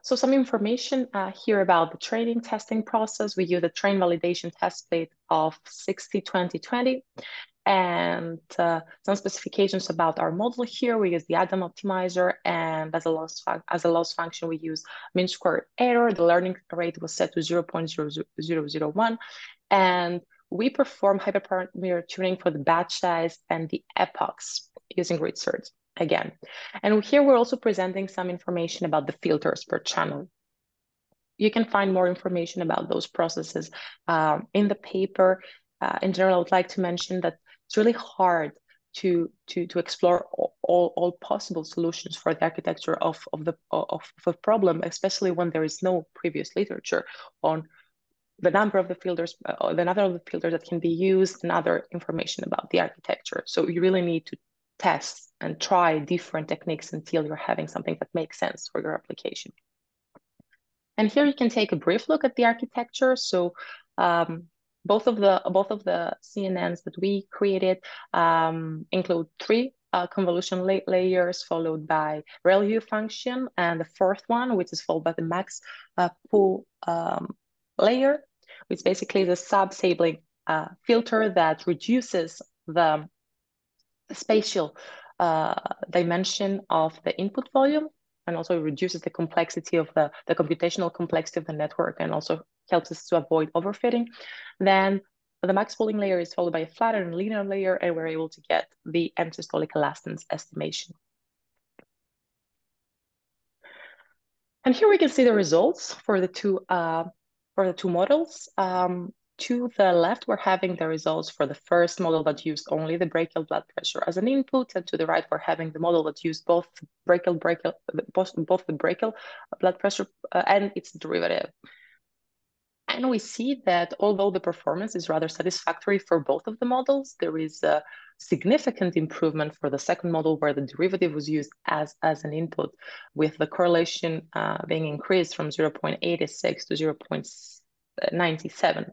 So some information uh, here about the training testing process. We use a train validation test plate of 60, 20, 20. And uh, some specifications about our model here. We use the Adam optimizer and as a loss, as a loss function, we use mean squared error. The learning rate was set to 0 0.0001. And we perform hyperparameter tuning for the batch size and the epochs using research again. And here we're also presenting some information about the filters per channel. You can find more information about those processes um, in the paper. Uh, in general, I would like to mention that it's really hard to to to explore all, all possible solutions for the architecture of of the of, of a problem, especially when there is no previous literature on the number of the filters, uh, the number of the filters that can be used, and other information about the architecture. So you really need to test and try different techniques until you're having something that makes sense for your application. And here you can take a brief look at the architecture. So um, both of the both of the CNNs that we created um, include three uh, convolution la layers followed by ReLU function, and the fourth one, which is followed by the max uh, pool um, layer, which basically is a sub-sampling uh, filter that reduces the spatial uh, dimension of the input volume and also reduces the complexity of the, the computational complexity of the network and also helps us to avoid overfitting. Then the max pooling layer is followed by a flatter and linear layer, and we're able to get the end-systolic elastance estimation. And here we can see the results for the two uh, for the two models. Um, to the left, we're having the results for the first model that used only the brachial blood pressure as an input, and to the right, we're having the model that used both brachial, brachial, both, both the brachial blood pressure uh, and its derivative. And we see that although the performance is rather satisfactory for both of the models, there is a significant improvement for the second model where the derivative was used as, as an input with the correlation uh, being increased from 0.86 to 0.97.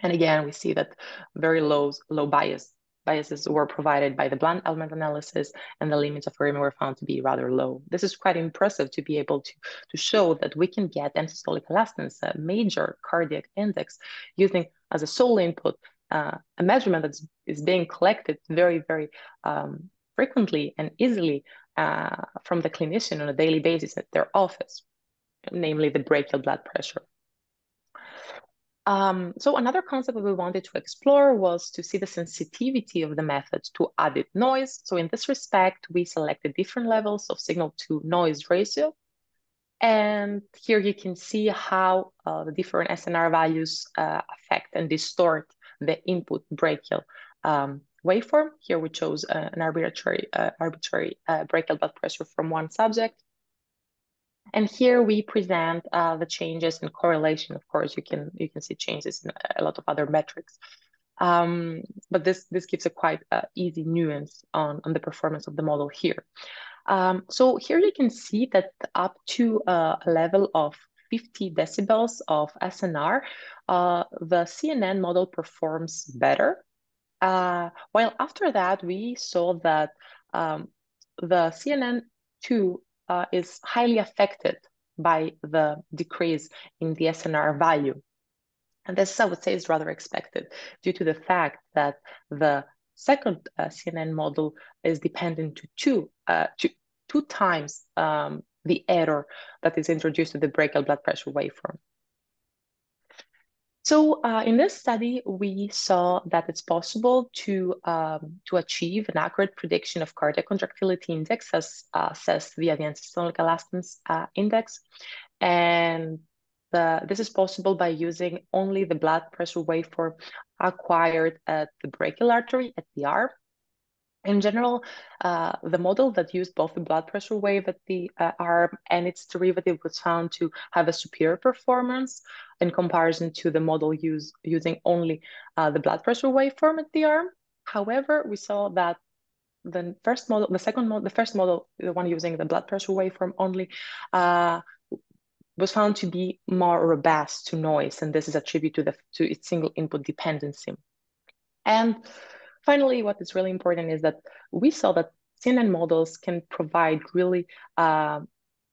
And again, we see that very low, low bias biases were provided by the Bland-Altman analysis and the limits of error were found to be rather low. This is quite impressive to be able to, to show that we can get end-systolic elastance, a major cardiac index, using as a sole input uh, a measurement that is being collected very, very um, frequently and easily uh, from the clinician on a daily basis at their office, namely the brachial blood pressure. Um, so another concept that we wanted to explore was to see the sensitivity of the method to added noise. So in this respect, we selected different levels of signal to noise ratio. And here you can see how uh, the different SNR values uh, affect and distort the input brachial um, waveform. Here we chose uh, an arbitrary, uh, arbitrary uh, brachial blood pressure from one subject. And here we present uh, the changes in correlation. Of course, you can you can see changes in a lot of other metrics. Um, but this this gives a quite uh, easy nuance on, on the performance of the model here. Um, so here you can see that up to uh, a level of 50 decibels of SNR, uh, the CNN model performs better. Uh, while after that, we saw that um, the CNN2 uh, is highly affected by the decrease in the SNR value. And this, I would say, is rather expected due to the fact that the second uh, CNN model is dependent to two, uh, to two times um, the error that is introduced to the brachial blood pressure waveform. So uh, in this study, we saw that it's possible to, um, to achieve an accurate prediction of cardiac contractility index as uh, assessed via the systolic elastance uh, index. And the, this is possible by using only the blood pressure waveform acquired at the brachial artery at the arm in general, uh, the model that used both the blood pressure wave at the uh, arm and its derivative was found to have a superior performance in comparison to the model using only uh, the blood pressure waveform at the arm. However, we saw that the first model, the second model, the first model, the one using the blood pressure waveform only, uh, was found to be more robust to noise, and this is attributed to the to its single input dependency. And finally, what is really important is that we saw that CNN models can provide really uh,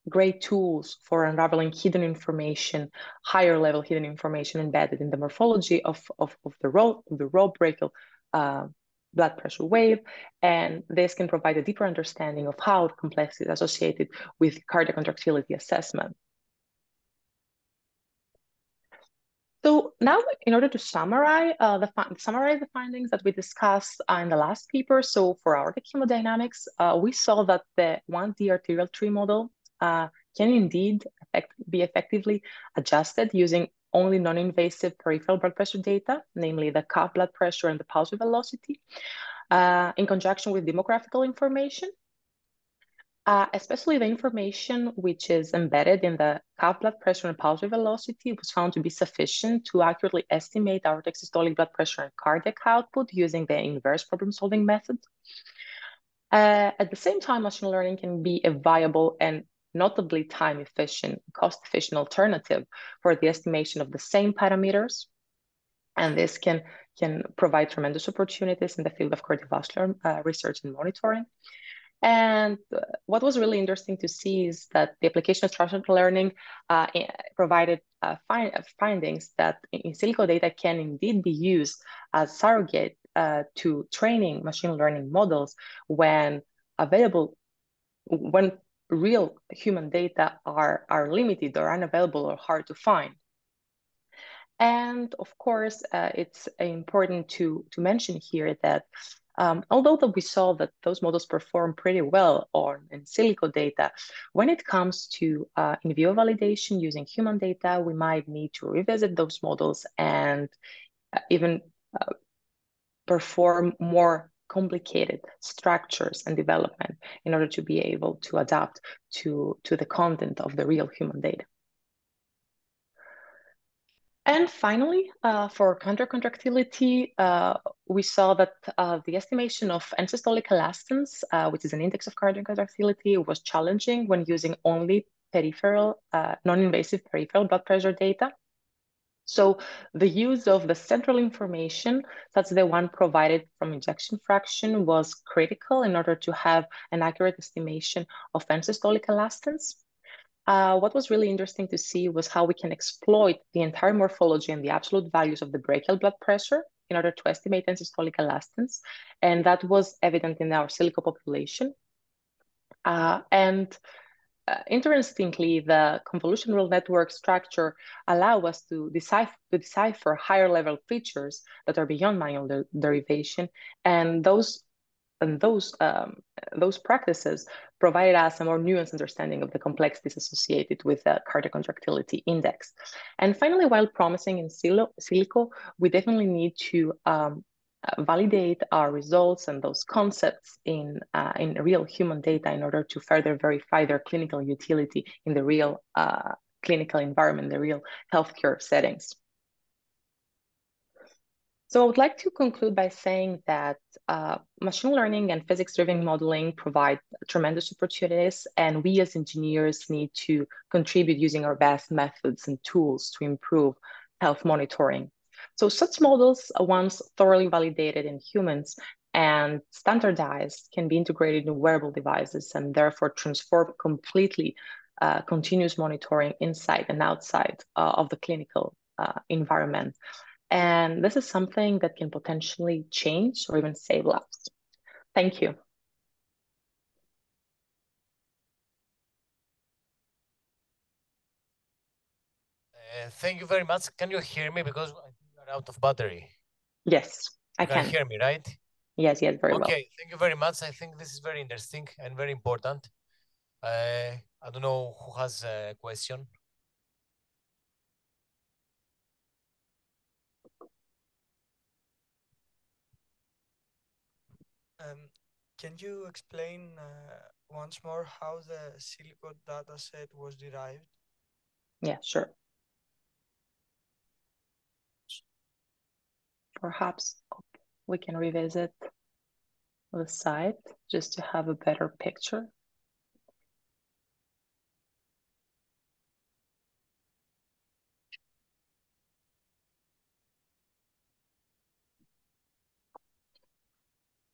great tools for unraveling hidden information, higher level hidden information embedded in the morphology of, of, of the raw, the raw brachial uh, blood pressure wave. And this can provide a deeper understanding of how complexity is associated with cardiac contractility assessment. So now, in order to summarize uh, the summarize the findings that we discussed uh, in the last paper, so for aortic hemodynamics, uh, we saw that the 1D arterial tree model uh, can indeed effect be effectively adjusted using only non-invasive peripheral blood pressure data, namely the cuff blood pressure and the pulse velocity, uh, in conjunction with demographical information uh, especially the information which is embedded in the cuff blood pressure and pulse velocity was found to be sufficient to accurately estimate aortic systolic blood pressure and cardiac output using the inverse problem-solving method. Uh, at the same time, machine learning can be a viable and notably time-efficient, cost-efficient alternative for the estimation of the same parameters. And this can, can provide tremendous opportunities in the field of cardiovascular uh, research and monitoring. And what was really interesting to see is that the application of structured learning uh, provided uh, uh, findings that in silico data can indeed be used as surrogate uh, to training machine learning models when available, when real human data are, are limited or unavailable or hard to find. And of course, uh, it's important to, to mention here that um, although that we saw that those models perform pretty well on in silico data, when it comes to uh, in vivo validation using human data, we might need to revisit those models and uh, even uh, perform more complicated structures and development in order to be able to adapt to, to the content of the real human data. And finally, uh, for countercontractility, uh, we saw that uh, the estimation of end-systolic elastance, uh, which is an index of cardiac contractility, was challenging when using only peripheral, uh, non-invasive peripheral blood pressure data. So the use of the central information, that's the one provided from ejection fraction, was critical in order to have an accurate estimation of end-systolic elastance. Uh, what was really interesting to see was how we can exploit the entire morphology and the absolute values of the brachial blood pressure in order to estimate end-systolic elastance. And that was evident in our silico population. Uh, and uh, interestingly, the convolution neural network structure allow us to decipher, to decipher higher level features that are beyond manual de derivation. And those and those um, those practices provided us a more nuanced understanding of the complexities associated with the cardiac contractility index. And finally, while promising in silico, we definitely need to um, validate our results and those concepts in, uh, in real human data in order to further verify their clinical utility in the real uh, clinical environment, the real healthcare settings. So I would like to conclude by saying that uh, machine learning and physics-driven modeling provide tremendous opportunities, and we as engineers need to contribute using our best methods and tools to improve health monitoring. So such models, uh, once thoroughly validated in humans and standardized, can be integrated in wearable devices and therefore transform completely uh, continuous monitoring inside and outside uh, of the clinical uh, environment. And this is something that can potentially change or even save lives. Thank you. Uh, thank you very much. Can you hear me? Because you're out of battery. Yes, I you can. can hear me, right? Yes, yes, very okay, well. Okay, thank you very much. I think this is very interesting and very important. Uh, I don't know who has a question. Um, can you explain uh, once more how the silico dataset was derived? Yeah, sure. Perhaps we can revisit the site just to have a better picture.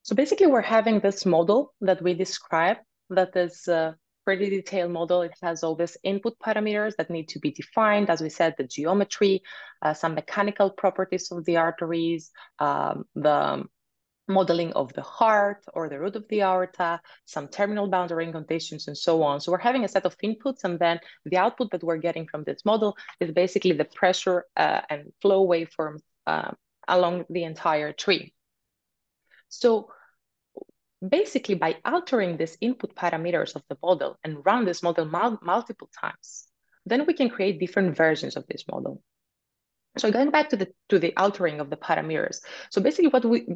So basically, we're having this model that we describe that is a pretty detailed model. It has all these input parameters that need to be defined. As we said, the geometry, uh, some mechanical properties of the arteries, um, the modeling of the heart or the root of the aorta, some terminal boundary conditions, and so on. So we're having a set of inputs, and then the output that we're getting from this model is basically the pressure uh, and flow waveform uh, along the entire tree. So basically by altering these input parameters of the model and run this model mul multiple times, then we can create different versions of this model. So going back to the to the altering of the parameters. So basically what we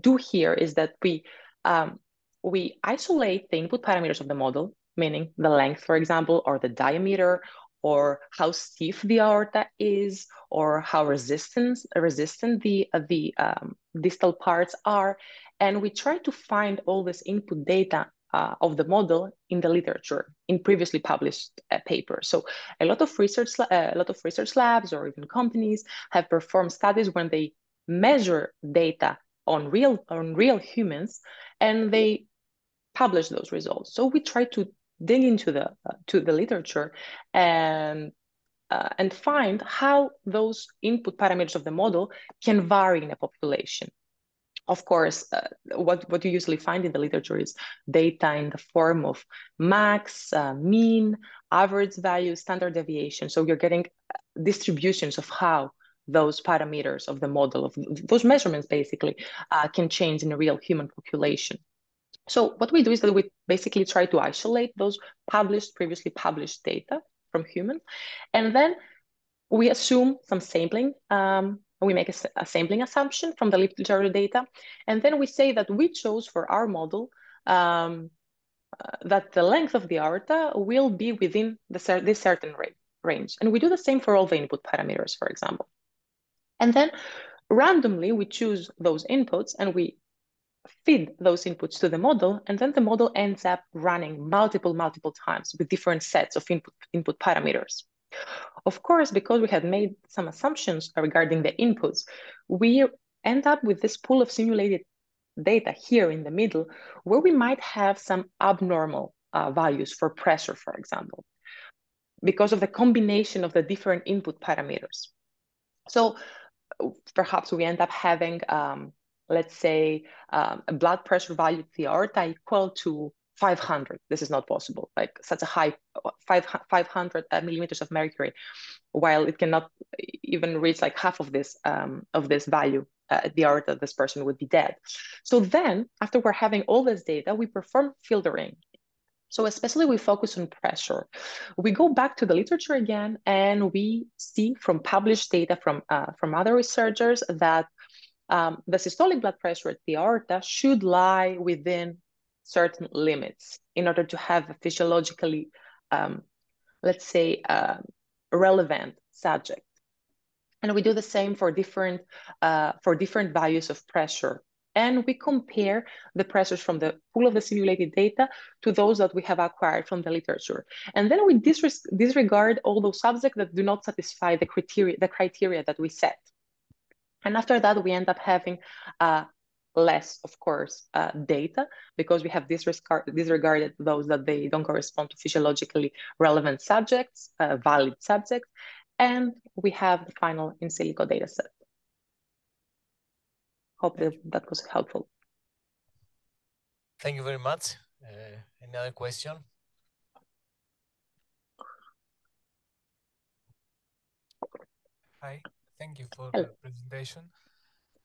do here is that we um, we isolate the input parameters of the model, meaning the length, for example, or the diameter, or how stiff the aorta is, or how resistant resistant the the um, distal parts are, and we try to find all this input data uh, of the model in the literature in previously published uh, papers. So a lot of research, uh, a lot of research labs or even companies have performed studies when they measure data on real on real humans, and they publish those results. So we try to dig into the uh, to the literature and uh, and find how those input parameters of the model can vary in a population. Of course, uh, what, what you usually find in the literature is data in the form of max, uh, mean, average value, standard deviation. So you're getting uh, distributions of how those parameters of the model, of those measurements basically, uh, can change in a real human population. So what we do is that we basically try to isolate those published, previously published data from humans, and then we assume some sampling um, we make a, a, sampling assumption from the literature data. And then we say that we chose for our model um, uh, that the length of the aorta will be within the, this certain range. And we do the same for all the input parameters, for example. And then randomly, we choose those inputs and we feed those inputs to the model. And then the model ends up running multiple, multiple times with different sets of input, input parameters. Of course, because we had made some assumptions regarding the inputs, we end up with this pool of simulated data here in the middle, where we might have some abnormal uh, values for pressure, for example, because of the combination of the different input parameters. So perhaps we end up having, um, let's say, um, a blood pressure value at the equal to 500 this is not possible. Like such a high 500 uh, millimeters of mercury while it cannot even reach like half of this um, of this value uh, at the hour that this person would be dead. So then after we're having all this data we perform filtering. So especially we focus on pressure. We go back to the literature again and we see from published data from uh, from other researchers that um, the systolic blood pressure at the aorta should lie within certain limits in order to have a physiologically, um, let's say, uh, relevant subject. And we do the same for different uh, for different values of pressure. And we compare the pressures from the pool of the simulated data to those that we have acquired from the literature. And then we disregard all those subjects that do not satisfy the criteria, the criteria that we set. And after that, we end up having uh, less, of course, uh, data because we have disregard disregarded those that they don't correspond to physiologically relevant subjects, uh, valid subjects, and we have the final in silico data set. Hope that, that was helpful. Thank you very much. Uh, another question? Hi, thank you for Hello. the presentation.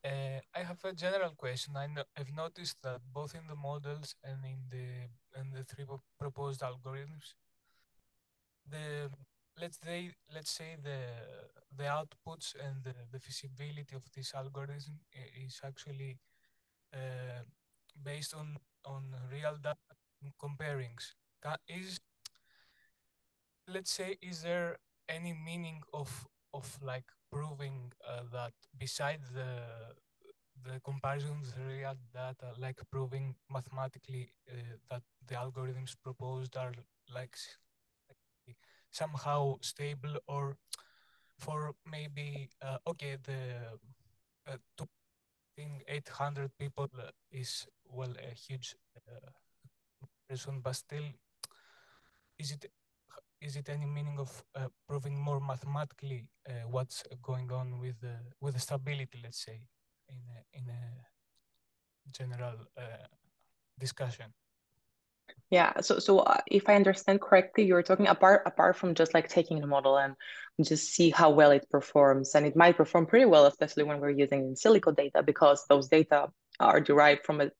Uh, I have a general question. I have noticed that both in the models and in the in the three proposed algorithms, the let's say let's say the the outputs and the, the feasibility of this algorithm is actually uh, based on on real data comparings. Is let's say is there any meaning of of like proving uh, that besides the the comparison with real data, like proving mathematically uh, that the algorithms proposed are like somehow stable, or for maybe uh, okay the uh, two, 800 people is well a huge uh, person, but still, is it is it any meaning of uh, proving more mathematically uh, what's going on with the with the stability, let's say, in a, in a general uh, discussion? Yeah. So, so uh, if I understand correctly, you're talking apart apart from just like taking the model and just see how well it performs, and it might perform pretty well, especially when we're using in silico data because those data are derived from a,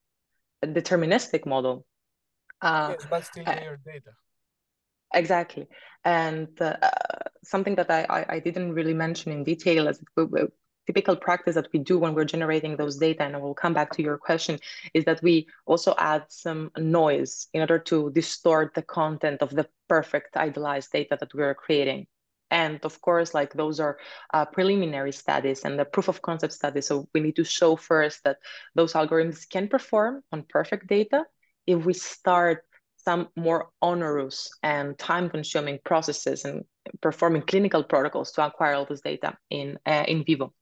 a deterministic model. Uh, yes, but still they are data. Exactly. And uh, something that I, I, I, didn't really mention in detail as a typical practice that we do when we're generating those data, and I will come back to your question, is that we also add some noise in order to distort the content of the perfect idealized data that we're creating. And of course, like those are uh, preliminary studies and the proof of concept studies. So we need to show first that those algorithms can perform on perfect data if we start some more onerous and time-consuming processes and performing clinical protocols to acquire all this data in uh, in vivo.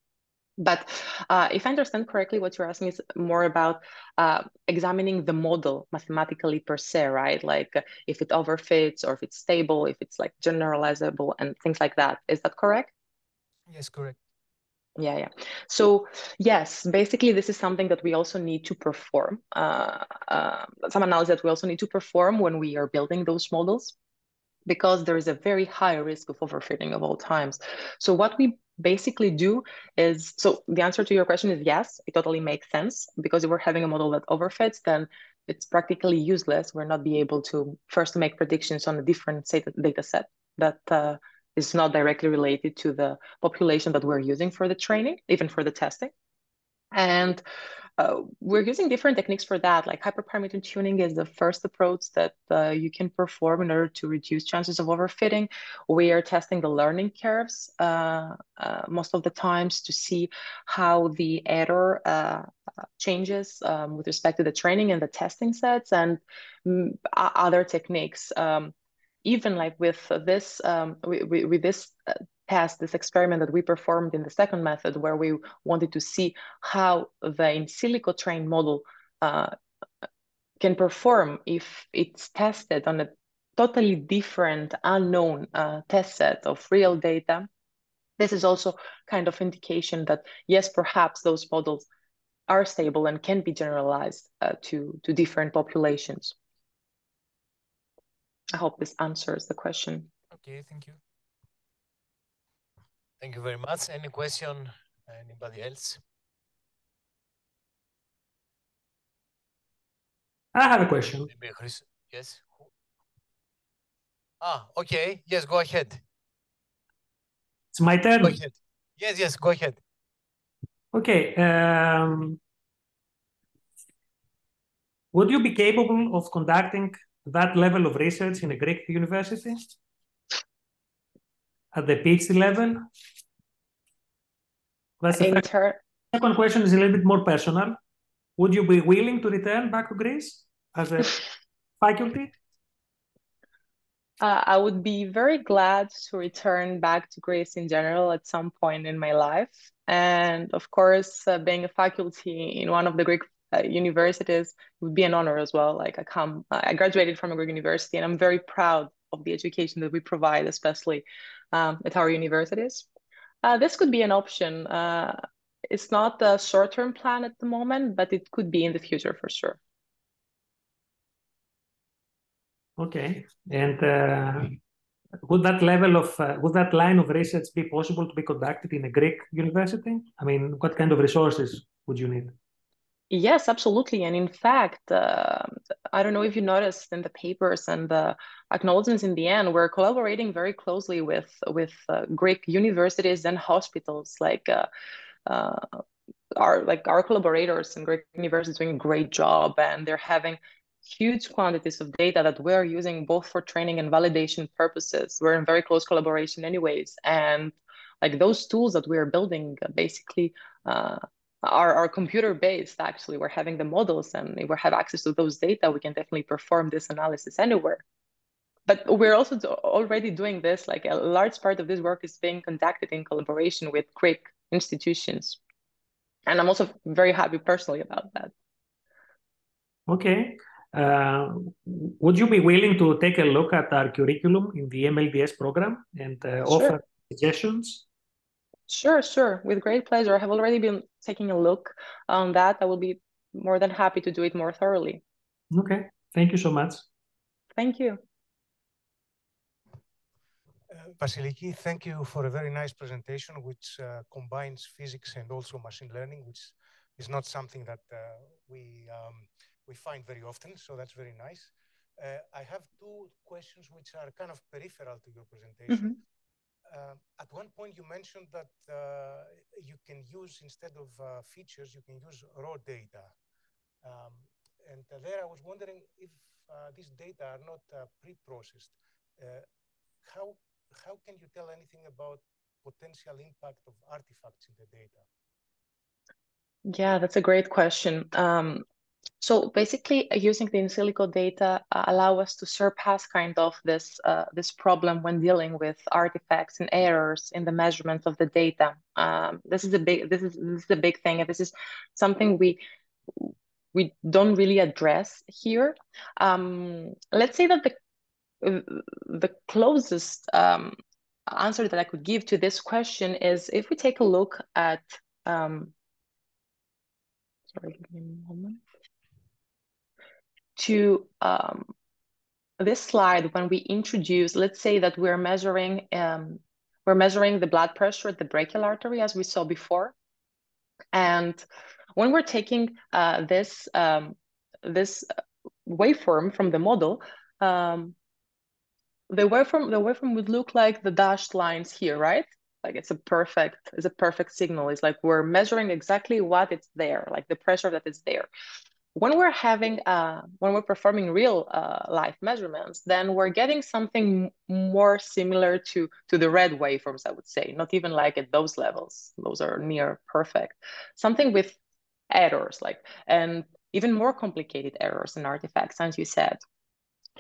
But uh, if I understand correctly, what you're asking is more about uh, examining the model mathematically per se, right? Like uh, if it overfits or if it's stable, if it's like generalizable and things like that. Is that correct? Yes, correct. Yeah, yeah. So yes, basically this is something that we also need to perform. Uh, uh, some analysis that we also need to perform when we are building those models because there is a very high risk of overfitting of all times. So what we basically do is, so the answer to your question is yes, it totally makes sense because if we're having a model that overfits, then it's practically useless. We're not be able to first make predictions on a different data set that uh, is not directly related to the population that we're using for the training, even for the testing. And uh, we're using different techniques for that. Like hyperparameter tuning is the first approach that uh, you can perform in order to reduce chances of overfitting. We are testing the learning curves uh, uh most of the times to see how the error uh, changes um, with respect to the training and the testing sets and mm, other techniques. Um, even like with this um, with, with, this uh, test, this experiment that we performed in the second method, where we wanted to see how the in silico trained model uh, can perform if it's tested on a totally different unknown uh, test set of real data. This is also kind of indication that yes, perhaps those models are stable and can be generalized uh, to, to different populations. I hope this answers the question. Okay, thank you. Thank you very much. Any question? Anybody else? I have a question. Yes. Ah, okay. Yes, go ahead. It's my turn. Go ahead. Yes, yes, go ahead. Okay. Um, would you be capable of conducting that level of research in a Greek university? At the PhD level? That's the Inter- second question is a little bit more personal. Would you be willing to return back to Greece as a faculty? Uh, I would be very glad to return back to Greece in general at some point in my life. And of course, uh, being a faculty in one of the Greek uh, universities would be an honor as well. Like I come, I graduated from a Greek university, and I'm very proud of the education that we provide, especially um, at our universities. Uh, this could be an option. Uh, it's not a short-term plan at the moment, but it could be in the future for sure. Okay, and uh, would that level of uh, would that line of research be possible to be conducted in a Greek university? I mean, what kind of resources would you need? Yes, absolutely. And in fact, uh, I don't know if you noticed in the papers and the acknowledgements in the end, we're collaborating very closely with with uh, Greek universities and hospitals. Like uh, uh our like our collaborators in Greek universities doing a great job, and they're having huge quantities of data that we're using both for training and validation purposes. We're in very close collaboration, anyways, and like those tools that we are building basically uh, are, are computer based actually we're having the models and if we have access to those data we can definitely perform this analysis anywhere. But we're also already doing this like a large part of this work is being conducted in collaboration with greek institutions. And i'm also very happy personally about that. Okay. Uh, would you be willing to take a look at our curriculum in the mlds program and uh, sure. offer suggestions Sure, sure. With great pleasure. I have already been taking a look on that. I will be more than happy to do it more thoroughly. Okay. Thank you so much. Thank you. Uh, Vasiliki, thank you for a very nice presentation, which uh, combines physics and also machine learning, which is not something that uh, we um, we find very often. So that's very nice. Uh, I have two questions which are kind of peripheral to your presentation. Mm -hmm uh, at one point you mentioned that uh, you can use instead of uh, features you can use raw data. Um, and there i was wondering if uh, these data are not uh, pre-processed uh, how how can you tell anything about potential impact of artifacts in the data? Yeah that's a great question. Um, so basically uh, using the in silico data uh, allow us to surpass kind of this uh, this problem when dealing with artifacts and errors in the measurements of the data. Um, this is a big this is this is a big thing and this is something we we don't really address here. Um, let's say that the the closest um, answer that I could give to this question is if we take a look at um, sorry give me a moment to um, this slide when we introduce, let's say that we're measuring um, we're measuring the blood pressure at the brachial artery as we saw before. And when we're taking uh, this, um, this waveform from the model, um, the waveform, the waveform would look like the dashed lines here, right? Like it's a perfect, it's a perfect signal. It's like we're measuring exactly what it's there, like the pressure that is there when we're having uh, when we're performing real uh, life measurements then we're getting something more similar to to the red waveforms i would say not even like at those levels. Those are near perfect. Something with errors like and even more complicated errors and artifacts as you said.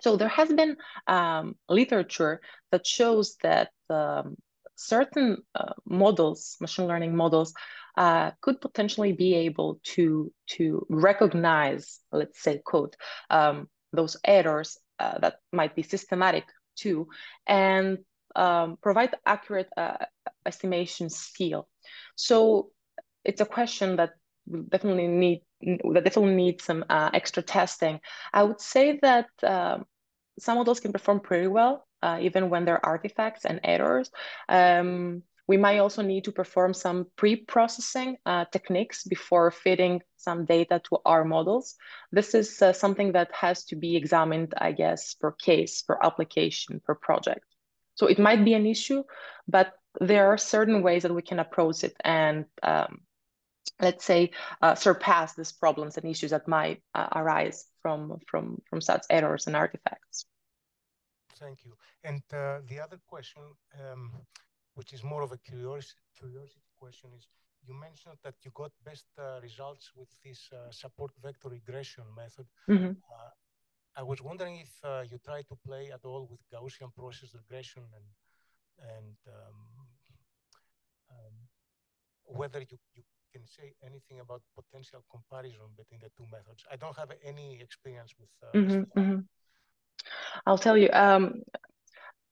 So there has been um, literature that shows that um, certain uh, models machine learning models uh, could potentially be able to to recognize, let's say, code um, those errors uh, that might be systematic too, and um, provide accurate uh, estimation still. So it's a question that definitely need that definitely needs some uh, extra testing. I would say that um, of those can perform pretty well, uh, even when there are artifacts and errors. Um, we might also need to perform some pre-processing uh, techniques before fitting some data to our models. This is uh, something that has to be examined, I guess, per case, per application, per project. So it might be an issue, but there are certain ways that we can approach it and um, let's say uh, surpass these problems and issues that might uh, arise from, from, from such errors and artifacts. Thank you. And uh, the other question, um, which is more of a curiosity, curiosity question is you mentioned that you got best uh, results with this uh, support vector regression method. Mm-hmm. Uh, I was wondering if uh, you try to play at all with Gaussian process regression and and um, um, whether you, you can say anything about potential comparison between the two methods. I don't have any experience with. Uh, mm-hmm, mm-hmm. I'll tell you. Um,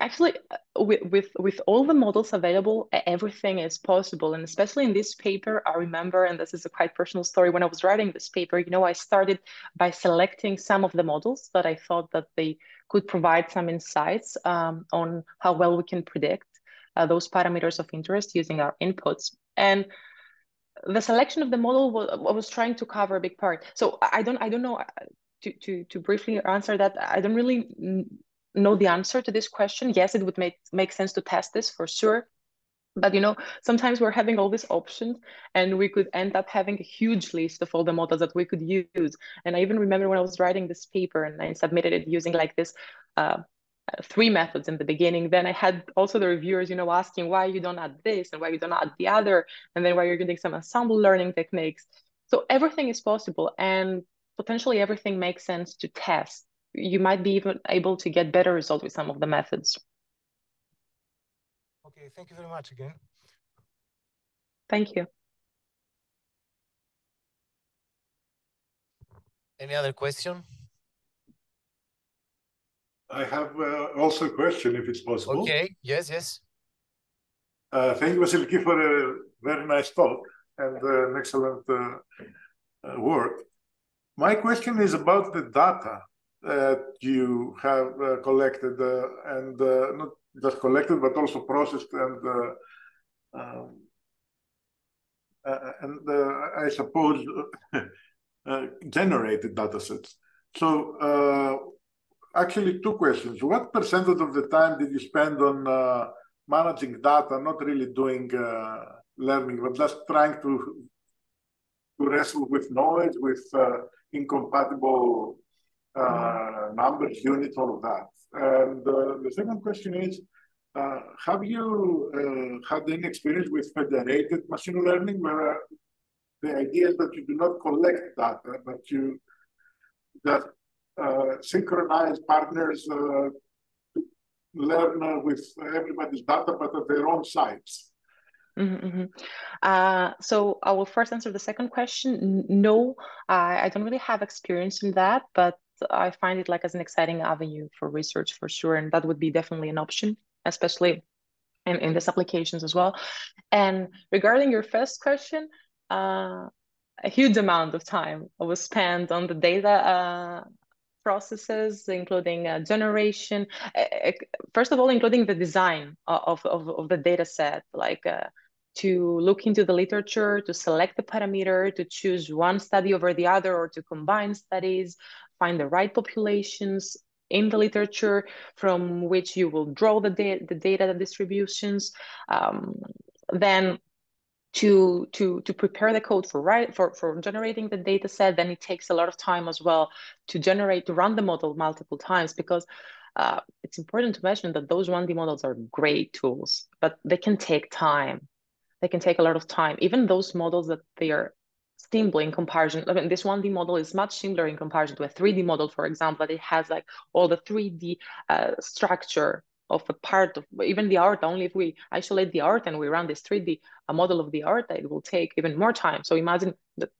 actually uh, with, with with all the models available everything is possible and especially in this paper i remember and this is a quite personal story when i was writing this paper you know i started by selecting some of the models that i thought that they could provide some insights um, on how well we can predict uh, those parameters of interest using our inputs and the selection of the model was, was trying to cover a big part so i don't i don't know uh, to, to, to briefly answer that, I don't really know the answer to this question. Yes, it would make make sense to test this for sure. But you know, sometimes we're having all these options and we could end up having a huge list of all the models that we could use. And I even remember when I was writing this paper and I submitted it using like this uh, three methods in the beginning. Then I had also the reviewers, you know, asking why you don't add this and why you don't add the other, and then why you're getting some ensemble learning techniques. So everything is possible and potentially everything makes sense to test you might be even able to get better results with some of the methods. Okay, thank you very much again. Thank you. Any other question? I have uh, also a question, if it's possible. Okay, yes, yes. Uh, thank you, Vasiliki, for a very nice talk and uh, an excellent uh, uh, work. My question is about the data that you have uh, collected uh, and uh, not just collected but also processed and um, and I suppose generated data sets. So actually two questions. What percentage of the time did you spend on uh, managing data, not really doing uh, learning, but just trying to to wrestle with knowledge, with uh, incompatible uh, numbers, units, all of that. And uh, the second question is, uh, have you had any experience with federated machine learning where the idea is that you do not collect data, but you that synchronize partners uh, learn uh, with everybody's data, but at their own sites? Mm-hmm, mm-hmm. Uh, so I will first answer the second question. No, I, I don't really have experience in that, but I find it like as an exciting avenue for research for sure, and that would be definitely an option, especially in, in these applications as well. And regarding your first question, uh, a huge amount of time was spent on the data uh, processes, including uh, generation. Uh, first of all, including the design of, of, of the data set, like uh, to look into the literature, to select the parameter, to choose one study over the other, or to combine studies, find the right populations in the literature from which you will draw the, da the data distributions. Um, then to to to prepare the code for right for for generating the data set then it takes a lot of time as well to generate to run the model multiple times because uh, it's important to mention that those 1D models are great tools, but they can take time. They can take a lot of time. Even those models that they are simple in comparison. I mean, this 1D model is much simpler in comparison to a 3D model, for example, that it has like all the 3D uh, structure of a part of even the aorta. Only if we isolate the aorta and we run this 3D a model of the aorta, it will take even more time. So imagine that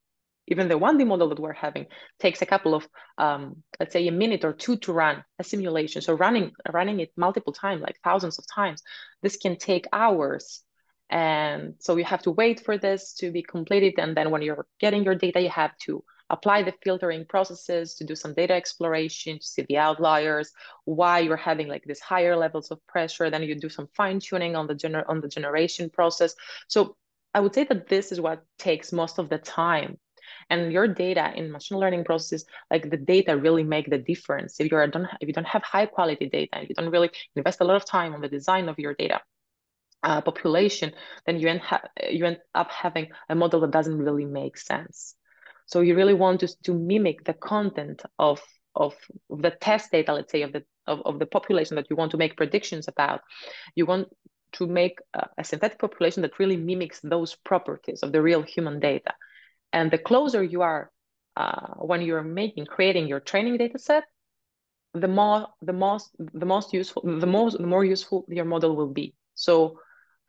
even the 1D model that we're having takes a couple of, um, let's say a minute or two to run a simulation. So running, running it multiple times, like thousands of times, this can take hours. And so you have to wait for this to be completed. And then when you're getting your data, you have to apply the filtering processes to do some data exploration to see the outliers, why you're having like these higher levels of pressure. Then you do some fine tuning on the gener on the generation process. So I would say that this is what takes most of the time. And your data in machine learning processes, like the data really make the difference. If you are don't if you don't have high quality data, and you don't really invest a lot of time on the design of your data, uh, population, then you end, you end up having a model that doesn't really make sense. So you really want to, to mimic the content of, of, the test data, let's say, of the, of, of the population that you want to make predictions about. You want to make a, a synthetic population that really mimics those properties of the real human data. And the closer you are uh, when you're making, creating your training data set, the more, the most, the most useful, the most, the more useful your model will be. So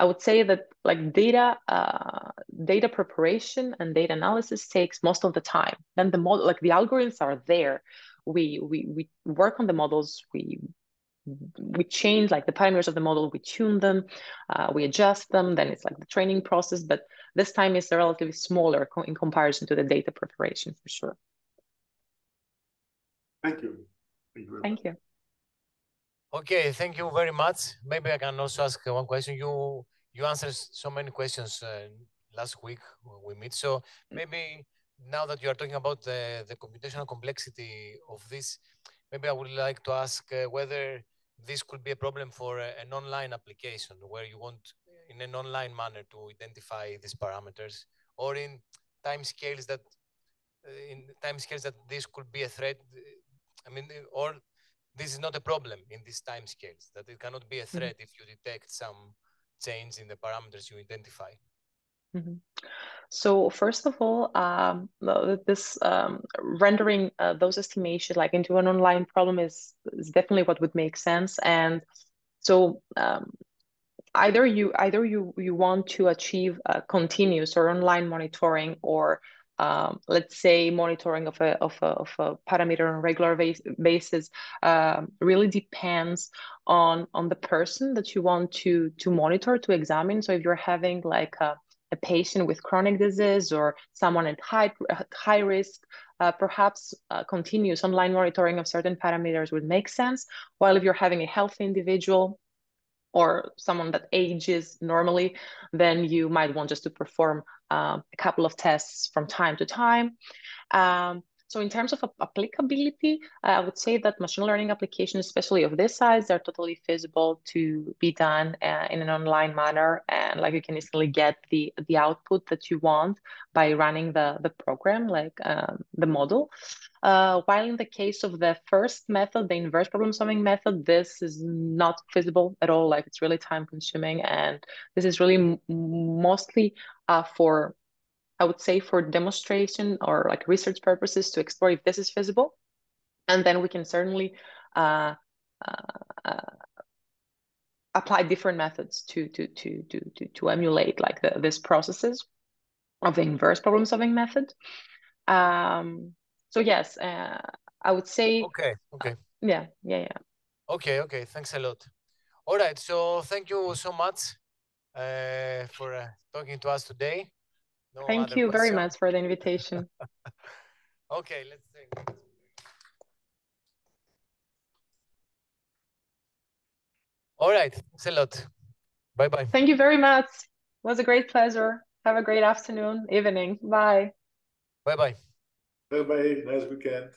I would say that like data uh, data preparation and data analysis takes most of the time. Then the model, like the algorithms are there. We we we work on the models. We we change like the parameters of the model. We tune them. Uh, we adjust them. Then it's like the training process. But this time is relatively smaller co in comparison to the data preparation for sure. Thank you. Thank you. Okay, thank you very much. Maybe I can also ask one question. You you answered so many questions uh, last week we meet. So maybe now that you are talking about the, the computational complexity of this, maybe I would like to ask uh, whether this could be a problem for a, an online application where you want in an online manner to identify these parameters or in time scales that uh, in time scales that this could be a threat. I mean, or this is not a problem in these time scales, that it cannot be a mm-hmm. threat mm -hmm. if you detect some change in the parameters you identify. Mm -hmm. So first of all, um, this um, rendering uh, those estimations like into an online problem is, is definitely what would make sense. And so um, either you either you you want to achieve a continuous or online monitoring or um, let's say monitoring of a, of a, of a parameter on a regular basis um, really depends on on the person that you want to to monitor to examine. So if you're having like a, a patient with chronic disease or someone at high high risk uh, perhaps uh, continuous online monitoring of certain parameters would make sense. While if you're having a healthy individual or someone that ages normally, then you might want just to perform um, a couple of tests from time to time. Um, so in terms of applicability, I would say that machine learning applications, especially of this size, are totally feasible to be done uh, in an online manner. And like you can easily get the, the output that you want by running the, the program, like um, the model. Uh, while in the case of the first method, the inverse problem solving method, this is not feasible at all. Like it's really time consuming. And this is really mostly uh, for I would say for demonstration or like research purposes to explore if this is feasible. and then we can certainly uh, uh, uh, apply different methods to to to to to, to emulate like the, these processes of the inverse problem solving method. Um, so yes, uh, I would say. Okay. Okay. yeah. Yeah. Yeah. Okay. Okay. Thanks a lot. All right. So thank you so much uh, for uh, talking to us today. No thank you question? very much for the invitation. okay. Let's think. All right. Thanks a lot. Bye bye. Thank you very much. It was a great pleasure. Have a great afternoon, evening. Bye. Bye bye. Bye bye. Nice weekend.